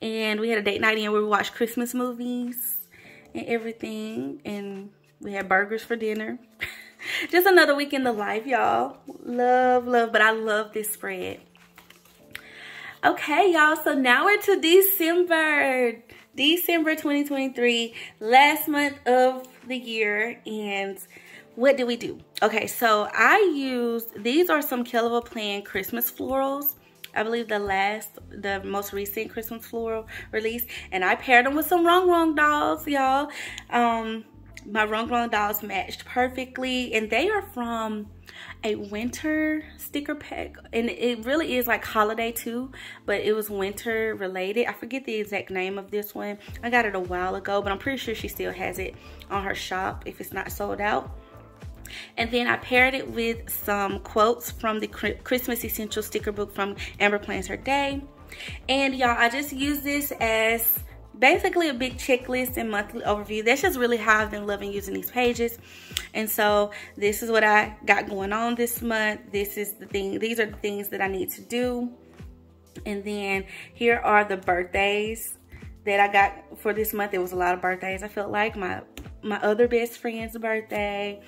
And we had a date night in where we watched Christmas movies and everything. And we had burgers for dinner. just another week in the life, y'all. Love, love, but I love this spread. Okay, y'all, so now we're to December. December 2023, last month of the year. And what did we do? Okay, so I used, these are some Kell of a Plan Christmas florals. I believe the last, the most recent Christmas floral release. And I paired them with some Rongrong dolls, y'all. Um, my Rongrong dolls matched perfectly. And they are from a winter sticker pack and it really is like holiday too but it was winter related i forget the exact name of this one i got it a while ago but i'm pretty sure she still has it on her shop if it's not sold out and then I paired it with some quotes from the Christmas Essential sticker book from Amber Plans Her Day. And y'all, I just use this as basically a big checklist and monthly overview. That's just really how I've been loving using these pages. And so this is what I got going on this month. This is the thing, these are the things that I need to do. And then here are the birthdays that I got for this month. It was a lot of birthdays. I felt like my my other best friend's birthday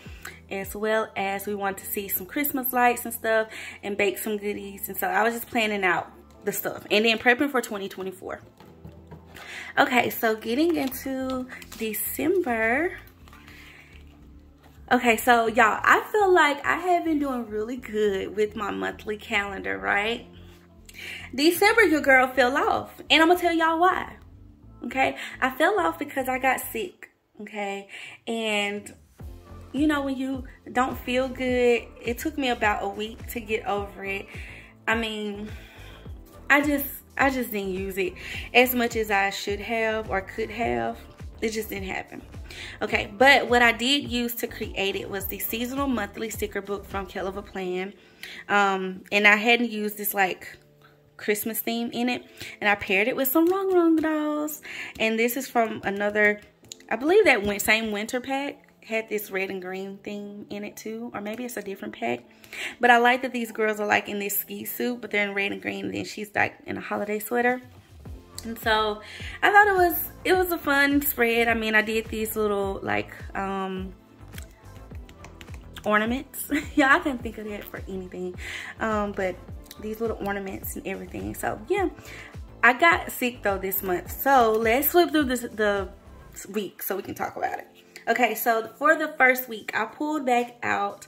as well as we want to see some Christmas lights and stuff and bake some goodies. And so I was just planning out the stuff and then prepping for 2024. Okay, so getting into December. Okay, so y'all, I feel like I have been doing really good with my monthly calendar, right? December, your girl fell off. And I'm going to tell y'all why. Okay, I fell off because I got sick. Okay, and you know, when you don't feel good, it took me about a week to get over it. I mean, I just I just didn't use it as much as I should have or could have. It just didn't happen. Okay, but what I did use to create it was the seasonal monthly sticker book from Kell of a Plan. Um, and I hadn't used this like Christmas theme in it. And I paired it with some Rongrong dolls. And this is from another, I believe that same winter pack had this red and green thing in it too or maybe it's a different pack. But i like that these girls are like in this ski suit but they're in red and green and then she's like in a holiday sweater. And so i thought it was it was a fun spread. I mean i did these little like um ornaments. Yeah i can't think of that for anything. Um but these little ornaments and everything. So yeah. I got sick though this month. So let's flip through this the week so we can talk about it Okay, so for the first week, I pulled back out.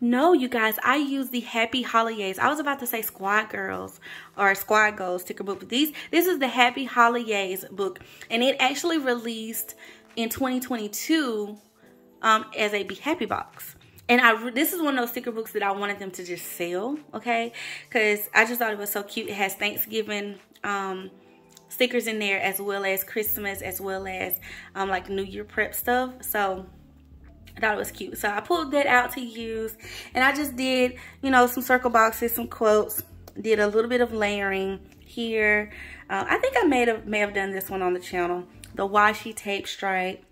No, you guys, I used the Happy Holidays. I was about to say Squad Girls or Squad Goals sticker book, but these, this is the Happy Holidays book, and it actually released in 2022 um, as a Be Happy box. And I this is one of those sticker books that I wanted them to just sell, okay? Because I just thought it was so cute. It has Thanksgiving um, stickers in there as well as Christmas as well as um, like New Year prep stuff. So I thought it was cute. So I pulled that out to use and I just did, you know, some circle boxes, some quotes, did a little bit of layering here. Uh, I think I may have, may have done this one on the channel. The washi tape stripe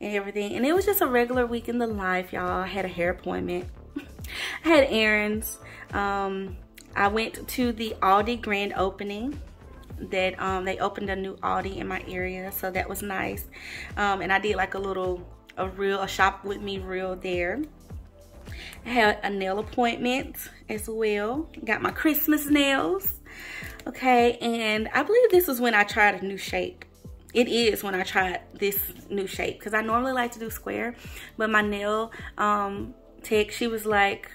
and everything. And it was just a regular week in the life, y'all. I had a hair appointment. I had errands. Um, I went to the Aldi grand opening that um, they opened a new Aldi in my area, so that was nice. Um, and I did like a little, a real, a shop with me real there. I had a nail appointment as well. Got my Christmas nails. Okay, and I believe this was when I tried a new shape. It is when I tried this new shape because I normally like to do square, but my nail um, tech, she was like,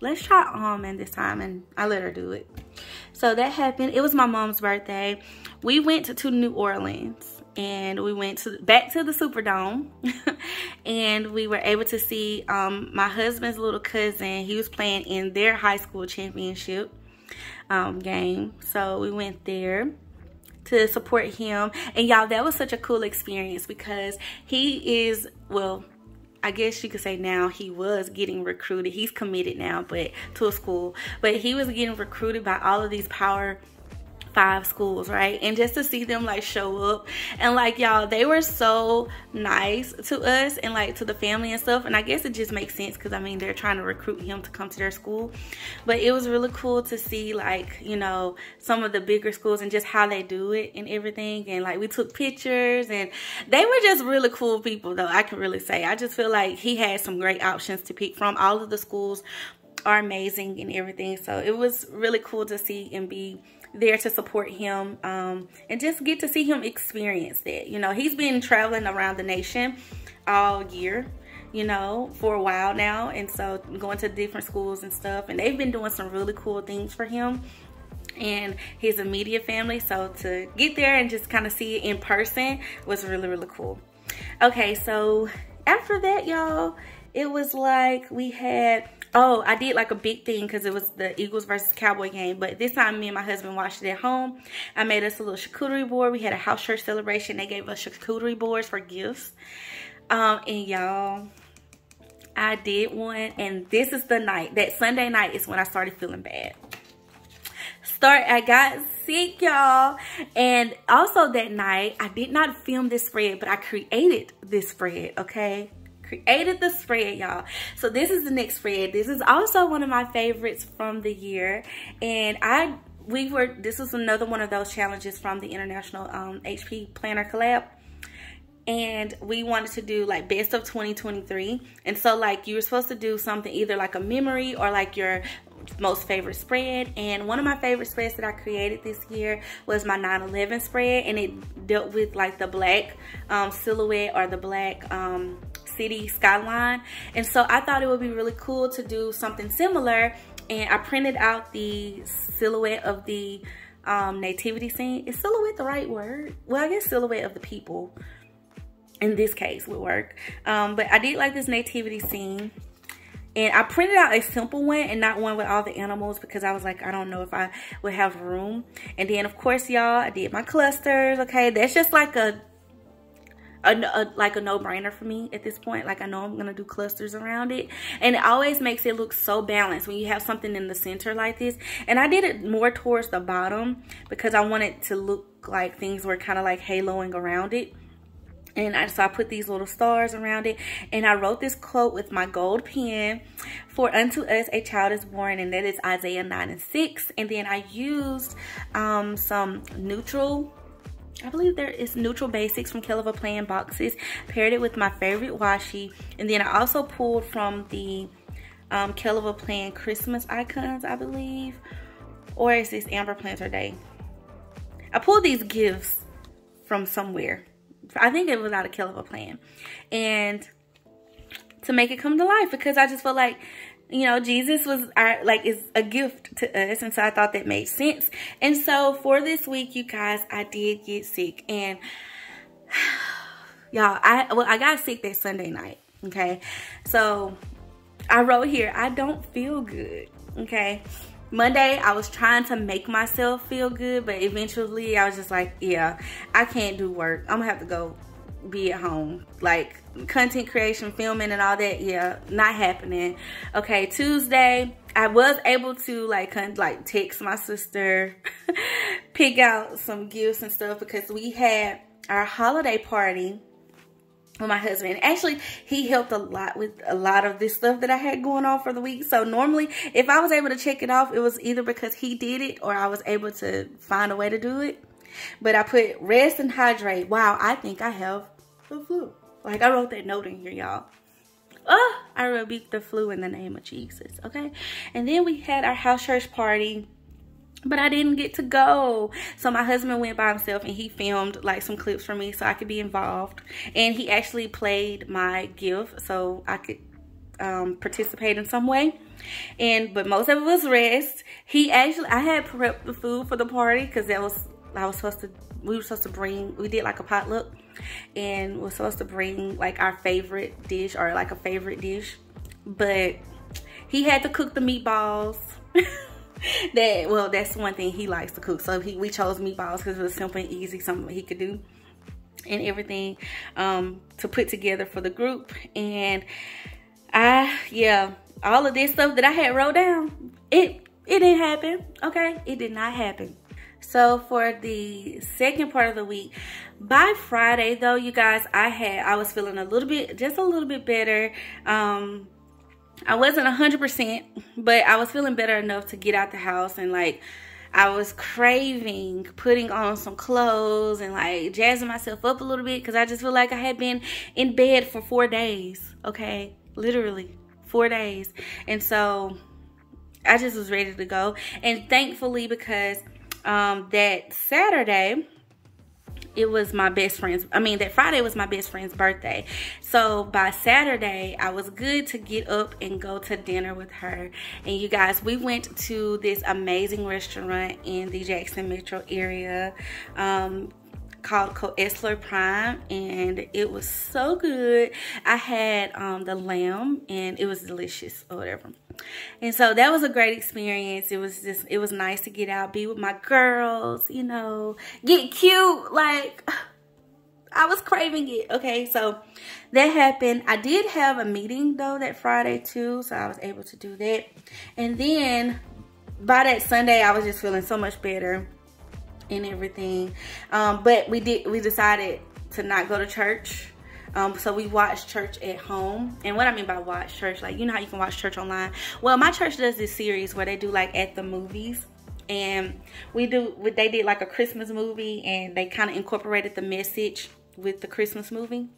let's try almond this time, and I let her do it. So that happened. It was my mom's birthday. We went to, New Orleans and we went to back to the Superdome and we were able to see um, my husband's little cousin. He was playing in their high school championship um, game. So we went there to support him. And y'all, that was such a cool experience because he is, well, I guess you could say now he was getting recruited. He's committed now, but to a school. But he was getting recruited by all of these power five schools, right? And just to see them like show up and like y'all, they were so nice to us and like to the family and stuff. And I guess it just makes sense because I mean they're trying to recruit him to come to their school. But it was really cool to see like, you know, some of the bigger schools and just how they do it and everything. And like we took pictures and they were just really cool people though, I can really say. I just feel like he had some great options to pick from. All of the schools are amazing and everything. So it was really cool to see and be there to support him um, and just get to see him experience that. You know, he's been traveling around the nation all year you know, for a while now. And so going to different schools and stuff. And they've been doing some really cool things for him and his immediate family. So to get there and just kind of see it in person was really, really cool. Okay, so after that, y'all, it was like we had Oh, I did like a big thing because it was the Eagles versus Cowboy game. But this time, me and my husband watched it at home. I made us a little charcuterie board. We had a house church celebration. They gave us charcuterie boards for gifts. Um, and y'all, I did one. And this is the night. That Sunday night is when I started feeling bad. Start. I got sick, y'all. And also that night, I did not film this spread, but I created this spread, okay? Created the spread y'all. So this is the next spread. This is also one of my favorites from the year. And i we were this was another one of those challenges from the international um, hp planner collab. And we wanted to do like best of 2023 and so like you were supposed to do something either like a memory or like your most favorite spread. And one of my favorite spreads that I created this year was my 9-11 spread. And it dealt with like the black um, silhouette or the black um, city skyline. And so I thought it would be really cool to do something similar. And I printed out the silhouette of the um, nativity scene. Is silhouette the right word? Well, I guess silhouette of the people in this case would work. Um, but I did like this nativity scene. And I printed out a simple one and not one with all the animals because I was like, I don't know if I would have room. And then, of course, y'all, I did my clusters, okay? That's just like a a, a, like a no-brainer for me at this point like i know i'm gonna do clusters around it and it always makes it look so balanced when you have something in the center like this and i did it more towards the bottom because i wanted to look like things were kind of like haloing around it and I, so I put these little stars around it. And I wrote this quote with my gold pen. For unto us a child is born. And that is Isaiah 9 and 6. And then I used um, some neutral I believe there is neutral basics from Kell of a Plan boxes. Paired it with my favorite washi. And then I also pulled from the um, Kell of a Plan Christmas icons, I believe. Or is this Amber Plans Her Day? I pulled these gifts from somewhere. I think it was out of Kell of a Plan. And to make it come to life because I just felt like you know, Jesus was our, like, is a gift to us. And so I thought that made sense. And so for this week, you guys, I did get sick. And y'all, I, well, I got sick that Sunday night. Okay. So I wrote here, I don't feel good. Okay. Monday, I was trying to make myself feel good, but eventually I was just like, yeah, I can't do work. I'm gonna have to go be at home. Like content creation, filming and all that, yeah, not happening. Okay, Tuesday, I was able to like like text my sister, pick out some gifts and stuff because we had our holiday party with my husband. Actually, he helped a lot with a lot of this stuff that I had going on for the week. So normally, if I was able to check it off, it was either because he did it or I was able to find a way to do it. But I put rest and hydrate. Wow, I think I have the flu. Like I wrote that note in here, y'all. Oh, I rebuke the flu in the name of Jesus, okay? And then we had our house church party but I didn't get to go. So my husband went by himself and he filmed like some clips for me so I could be involved. And he actually played my gift so I could um, participate in some way. And but most of it was rest. He actually I had prepped the food for the party because that was I was supposed to we were supposed to bring we did like a potluck and we're supposed to bring like our favorite dish or like a favorite dish but he had to cook the meatballs that well that's one thing he likes to cook so he we chose meatballs because it was simple and easy something he could do and everything um, to put together for the group. And I, yeah, all of this stuff that I had wrote down, it it didn't happen, okay? It did not happen. So for the second part of the week, by Friday though, you guys, I had, I was feeling a little bit, just a little bit better. Um, I wasn't 100%, but I was feeling better enough to get out the house and like, I was craving putting on some clothes and like jazzing myself up a little bit because I just feel like I had been in bed for four days, okay? Literally four days. And so I just was ready to go. And thankfully, because um, that Saturday, it was my best friend's i mean that friday was my best friend's birthday so by saturday i was good to get up and go to dinner with her and you guys we went to this amazing restaurant in the jackson metro area um, called Koestler Prime and it was so good. I had um, the lamb and it was delicious or whatever. And so that was a great experience. It was just, it was nice to get out, be with my girls, you know, get cute. Like, I was craving it. Okay, so that happened. I did have a meeting though that Friday too, so I was able to do that. And then by that Sunday, I was just feeling so much better and everything. Um, but we did, we decided to not go to church um, so we watch church at home. And what I mean by watch church, like, you know how you can watch church online? Well, my church does this series where they do like at the movies. And we do, they did like a Christmas movie and they kind of incorporated the message with the Christmas movie.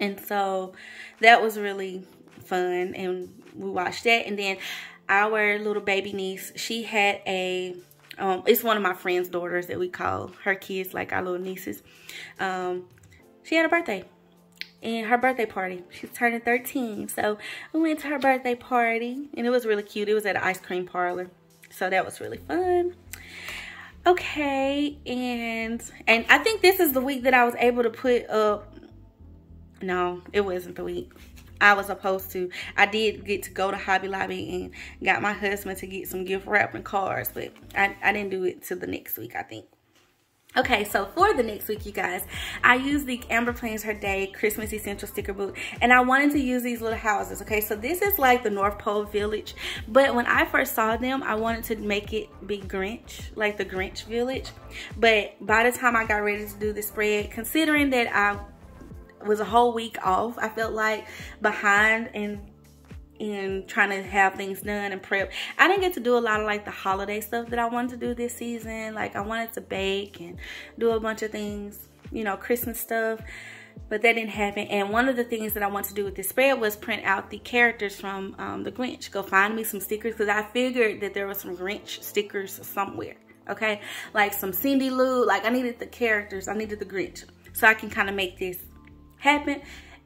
And so that was really fun. And we watched that. And then our little baby niece, she had a um, it's one of my friend's daughters that we call her kids like our little nieces. Um, she had a birthday and her birthday party. She's turning 13. So we went to her birthday party and it was really cute. It was at an ice cream parlor. So that was really fun. Okay, and and I think this is the week that I was able to put up. No, it wasn't the week. I was supposed to. I did get to go to Hobby Lobby and got my husband to get some gift wrapping cards, but I, I didn't do it till the next week, I think. Okay, so for the next week, you guys, I used the Amber Plans Her Day Christmas Essential Sticker Book, and I wanted to use these little houses, okay? So this is like the North Pole Village, but when I first saw them, I wanted to make it be Grinch, like the Grinch Village, but by the time I got ready to do the spread, considering that I was a whole week off, I felt like behind and and trying to have things done and prep. I didn't get to do a lot of like the holiday stuff that I wanted to do this season. Like I wanted to bake and do a bunch of things, you know, Christmas stuff. But that didn't happen. And one of the things that I want to do with this spread was print out the characters from um, the Grinch. Go find me some stickers because I figured that there was some Grinch stickers somewhere. Okay, like some Cindy Lou. Like I needed the characters. I needed the Grinch so I can kind of make this happen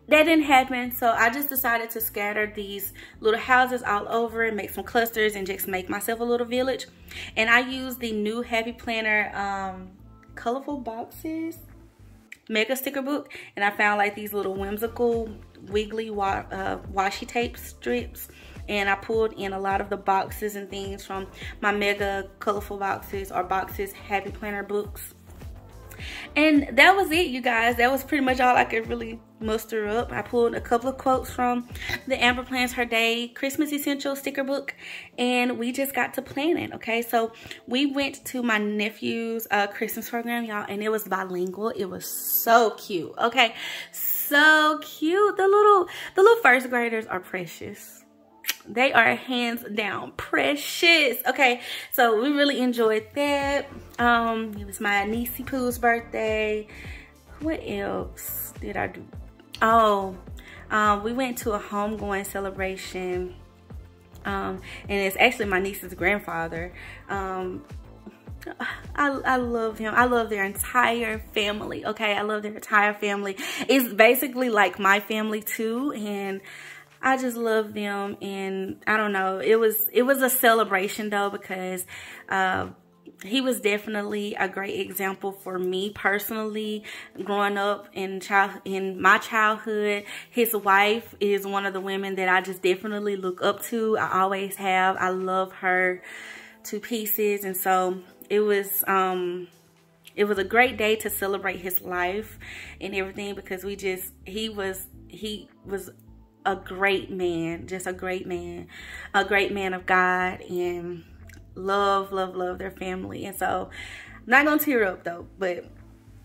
that didn't happen so i just decided to scatter these little houses all over and make some clusters and just make myself a little village. And i used the new happy planner um, colorful boxes mega sticker book and i found like these little whimsical wiggly wa uh, washi tape strips. And I pulled in a lot of the boxes and things from my mega colorful boxes or boxes happy planner books and that was it you guys. That was pretty much all i could really muster up. I pulled a couple of quotes from the amber plans her day christmas essential sticker book and we just got to planning okay? So we went to my nephew's uh, christmas program y'all and it was bilingual. It was so cute okay? So cute. The little the little first graders are precious they are hands down precious okay so we really enjoyed that um it was my niecey poo's birthday what else did i do oh um we went to a homegoing celebration um and it's actually my niece's grandfather um I, I love him. I love their entire family. Okay. I love their entire family. It's basically like my family too. And I just love them and I don't know. It was it was a celebration though because uh, he was definitely a great example for me personally growing up in child in my childhood. His wife is one of the women that i just definitely look up to. I always have. I love her to pieces and so it was um it was a great day to celebrate his life and everything because we just he was he was a great man just a great man a great man of god and love love love their family. And so I'm not gonna tear up though but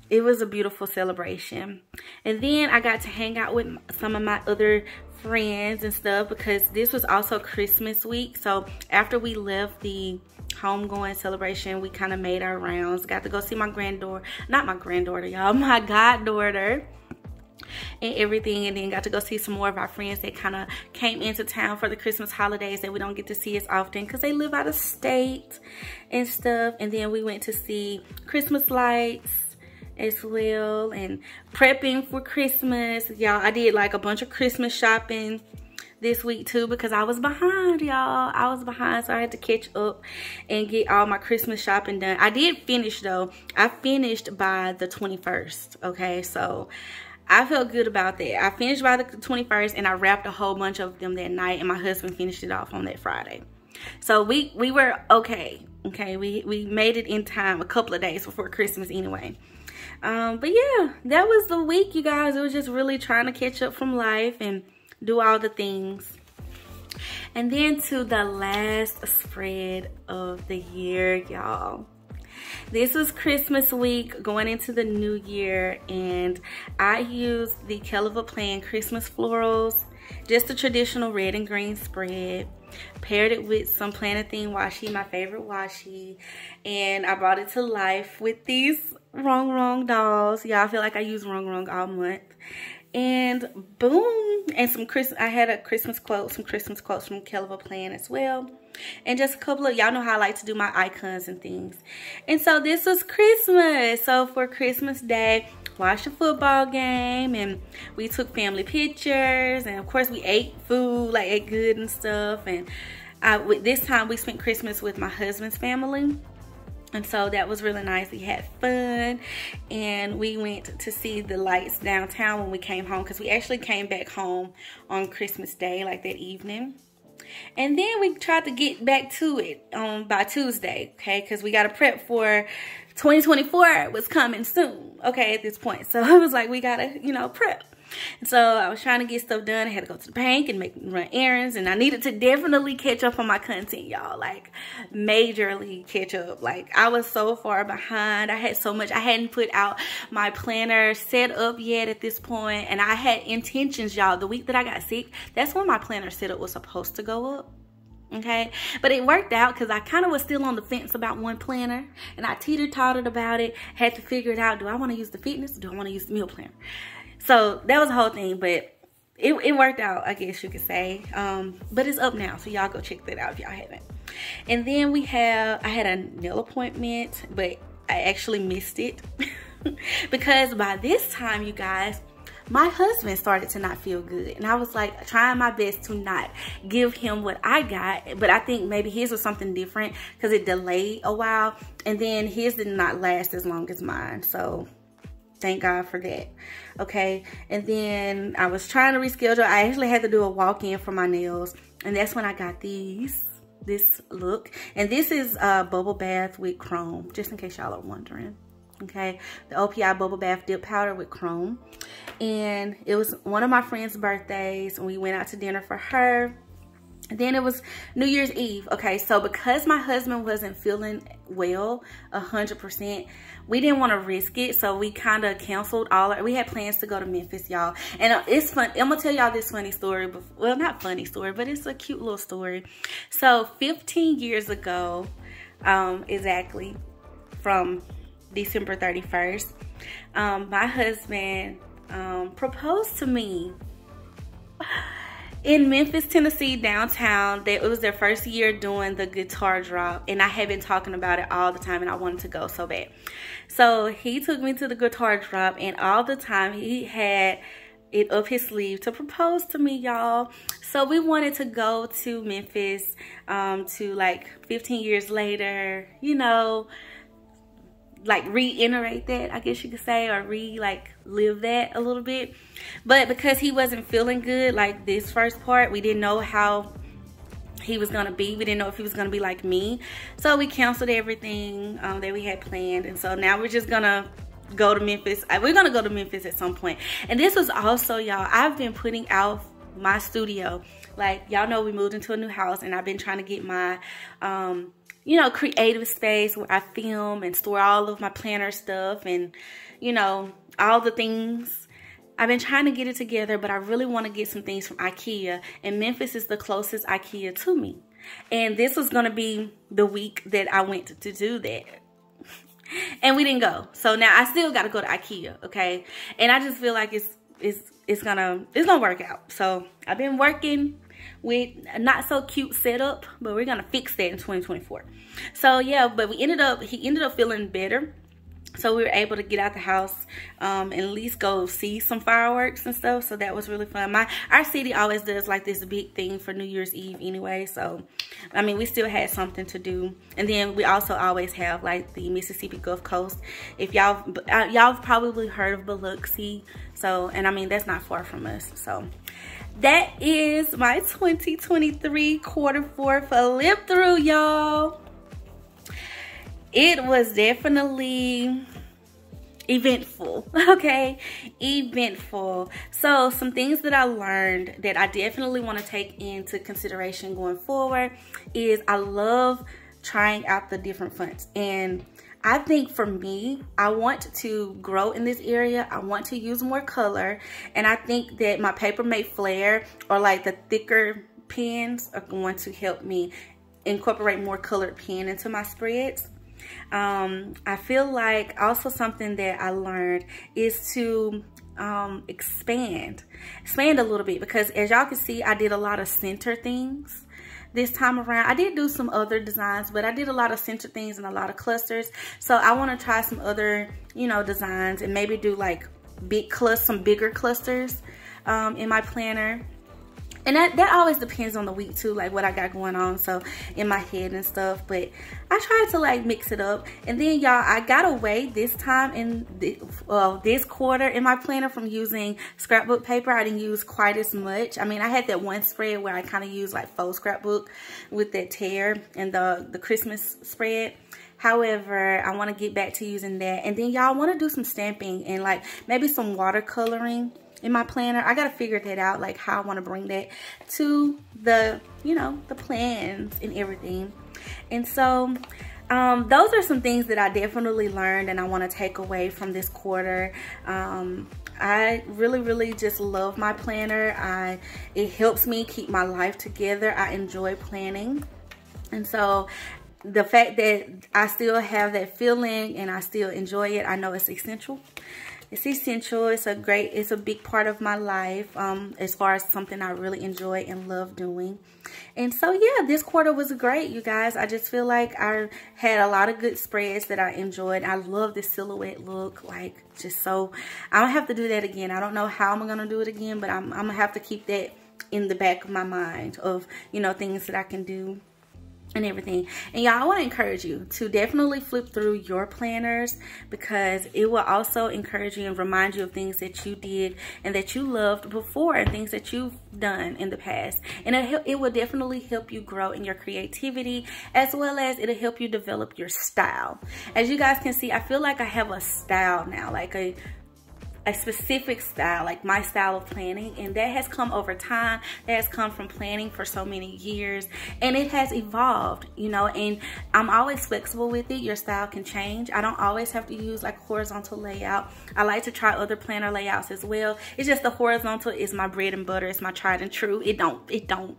it was a beautiful celebration. And then i got to hang out with some of my other friends and stuff because this was also christmas week. So after we left the homegoing celebration we kind of made our rounds got to go see my granddaughter not my granddaughter y'all my goddaughter and everything and then got to go see some more of our friends that kind of came into town for the christmas holidays that we don't get to see as often because they live out of state and stuff and then we went to see christmas lights as well and prepping for christmas y'all i did like a bunch of christmas shopping this week too because I was behind, y'all. I was behind, so I had to catch up and get all my Christmas shopping done. I did finish though. I finished by the 21st, okay? So I felt good about that. I finished by the 21st and I wrapped a whole bunch of them that night and my husband finished it off on that Friday. So we we were okay. Okay, we we made it in time a couple of days before Christmas anyway. Um, but yeah, that was the week, you guys. It was just really trying to catch up from life and do all the things. And then to the last spread of the year, y'all. This was Christmas week going into the new year and I used the Kell of a Plan Christmas florals, just a traditional red and green spread. Paired it with some Planet Theme washi, my favorite washi. And I brought it to life with these Rongrong dolls. Y'all feel like I use Rongrong all month and boom and some christmas i had a christmas quote some christmas quotes from Kell of a Plan as well and just a couple of y'all know how i like to do my icons and things. And so this was christmas. So for christmas day watched a football game and we took family pictures and of course we ate food like ate good and stuff. And I, this time we spent christmas with my husband's family. And so that was really nice. We had fun and we went to see the lights downtown when we came home because we actually came back home on christmas day like that evening and then we tried to get back to it um by tuesday okay? Because we got to prep for 2024 was coming soon okay at this point. So it was like we gotta you know prep and so I was trying to get stuff done. I had to go to the bank and make run errands. And I needed to definitely catch up on my content, y'all. Like, majorly catch up. Like, I was so far behind. I had so much. I hadn't put out my planner set up yet at this point. And I had intentions, y'all. The week that I got sick, that's when my planner set setup was supposed to go up okay but it worked out because i kind of was still on the fence about one planner and i teeter-tottered about it had to figure it out do i want to use the fitness do i want to use the meal planner so that was the whole thing, but it, it worked out, I guess you could say. Um, but it's up now, so y'all go check that out if y'all haven't. And then we have, I had a nail appointment, but I actually missed it. because by this time, you guys, my husband started to not feel good. And I was like trying my best to not give him what I got. But I think maybe his was something different because it delayed a while. And then his did not last as long as mine. So thank God for that. Okay. And then I was trying to reschedule. I actually had to do a walk-in for my nails. And that's when I got these, this look. And this is a bubble bath with chrome, just in case y'all are wondering. Okay. The OPI bubble bath dip powder with chrome. And it was one of my friend's birthdays. And we went out to dinner for her then it was New Year's Eve. Okay, so because my husband wasn't feeling well a hundred percent, we didn't want to risk it, so we kind of canceled all. Our, we had plans to go to Memphis, y'all, and uh, it's fun. I'm gonna tell y'all this funny story. Well, not funny story, but it's a cute little story. So 15 years ago, um, exactly from December 31st, um, my husband um, proposed to me in Memphis, Tennessee, downtown. They, it was their first year doing the guitar drop, and I had been talking about it all the time, and I wanted to go so bad. So he took me to the guitar drop, and all the time he had it up his sleeve to propose to me, y'all. So we wanted to go to Memphis um, to like 15 years later, you know, like reiterate that, I guess you could say, or re like live that a little bit. But because he wasn't feeling good, like this first part, we didn't know how he was gonna be. We didn't know if he was gonna be like me. So we canceled everything um, that we had planned. And so now we're just gonna go to Memphis. Uh, we're gonna go to Memphis at some. And this was also, y'all, I've been putting out my studio. Like y'all know we moved into a new house and I've been trying to get my um, you know, creative space where I film and store all of my planner stuff and, you know, all the things. I've been trying to get it together, but I really want to get some things from Ikea. And Memphis is the closest Ikea to me. And this was going to be the week that I went to, do that. and we didn't go. So now I still got to go to Ikea, okay? And I just feel like it's it's it's gonna it's gonna work out. So I've been working with a not so cute setup, but we're gonna fix that in 2024. So yeah, but we ended up he ended up feeling better. So we were able to get out the house um, and at least go see some fireworks and stuff. So that was really fun. My Our city always does like this big thing for New Year's Eve anyway. So, I mean, we still had something to do. And then we also always have like the Mississippi Gulf Coast. If y'all, uh, y'all probably heard of Biloxi. So, and I mean, that's not far from us. So, that is my 2023 quarter four flip through, y'all. It was definitely eventful okay? Eventful. So some things that i learned that i definitely want to take into consideration going forward is i love trying out the different fonts and I think for me, I want to grow in this area. I want to use more color. And I think that my Paper Mate Flare or like the thicker pens are going to help me incorporate more colored pen into my spreads. Um, I feel like also something that I learned is to um, expand, expand a little bit because as y'all can see, I did a lot of center things this time around. I did do some other designs, but I did a lot of center things and a lot of clusters. So I want to try some other, you know, designs and maybe do like big clusters, some bigger clusters um, in my planner and that, that always depends on the week too like what i got going on so in my head and stuff but i tried to like mix it up. And then y'all i got away this time in the, well this quarter in my planner from using scrapbook paper. I didn't use quite as much. I mean i had that one spread where i kind of used like faux scrapbook with that tear and the the christmas spread. However, I want to get back to using that. And then y'all want to do some stamping and like maybe some watercoloring in my planner. I got to figure that out, like how I want to bring that to the, you know, the plans and everything. And so um, those are some things that I definitely learned and I want to take away from this quarter. Um, I really, really just love my planner. I It helps me keep my life together. I enjoy planning. And so the fact that I still have that feeling and I still enjoy it, I know it's essential it's essential. It's a great it's a big part of my life um, as far as something i really enjoy and love doing. And so yeah this quarter was great you guys. I just feel like i had a lot of good spreads that i enjoyed. I love this silhouette look like just so i don't have to do that again. I don't know how i'm gonna do it again but i'm, I'm gonna have to keep that in the back of my mind of you know things that i can do and everything. And y'all, I want to encourage you to definitely flip through your planners because it will also encourage you and remind you of things that you did and that you loved before and things that you've done in the past. And it, it will definitely help you grow in your creativity as well as it'll help you develop your style. As you guys can see, I feel like I have a style now, like a a specific style, like my style of planning. And that has come over time. That has come from planning for so many years. And it has evolved, you know, and I'm always flexible with it. Your style can change. I don't always have to use like horizontal layout. I like to try other planner layouts as well. It's just the horizontal is my bread and butter. It's my tried and true. It don't, it don't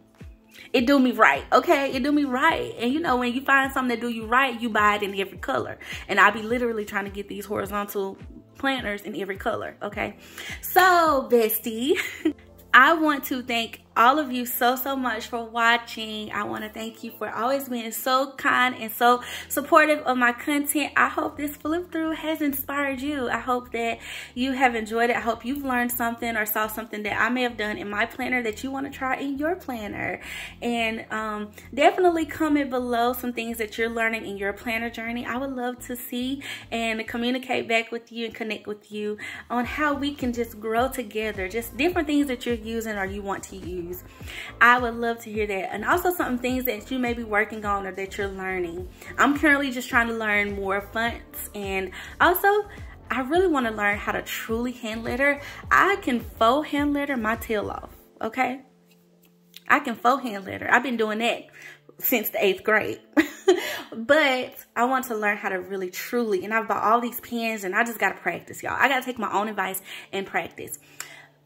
it do me right okay it do me right and you know when you find something that do you right you buy it in every color and i'll be literally trying to get these horizontal planners in every color, okay? So, bestie, I want to thank all of you so, so much for watching. I want to thank you for always being so kind and so supportive of my content. I hope this flip through has inspired you. I hope that you have enjoyed it. I hope you've learned something or saw something that I may have done in my planner that you want to try in your planner. And um, definitely comment below some things that you're learning in your planner journey. I would love to see and communicate back with you and connect with you on how we can just grow together. Just different things that you're using or you want to use I would love to hear that. And also some things that you may be working on or that you're learning. I'm currently just trying to learn more fonts and also I really want to learn how to truly hand letter. I can faux hand letter my tail off, okay? I can faux hand letter. I've been doing that since the eighth grade. but I want to learn how to really truly, and I've bought all these pens and I just got to practice, y'all. I got to take my own advice and practice.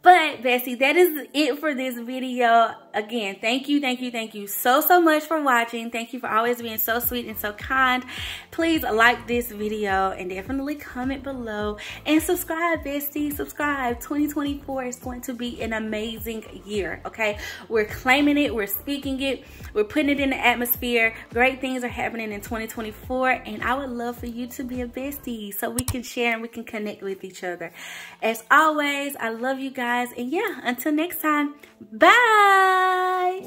But Bestie, that is it for this video. Again, thank you, thank you, thank you so, so much for watching. Thank you for always being so sweet and so kind. Please like this video and definitely comment below and subscribe, Bestie. Subscribe. 2024 is going to be an amazing year, okay? We're claiming it. We're speaking it. We're putting it in the atmosphere. Great things are happening in 2024 and I would love for you to be a bestie so we can share and we can connect with each other. As always, I love you guys guys. And yeah, until next time, Bye!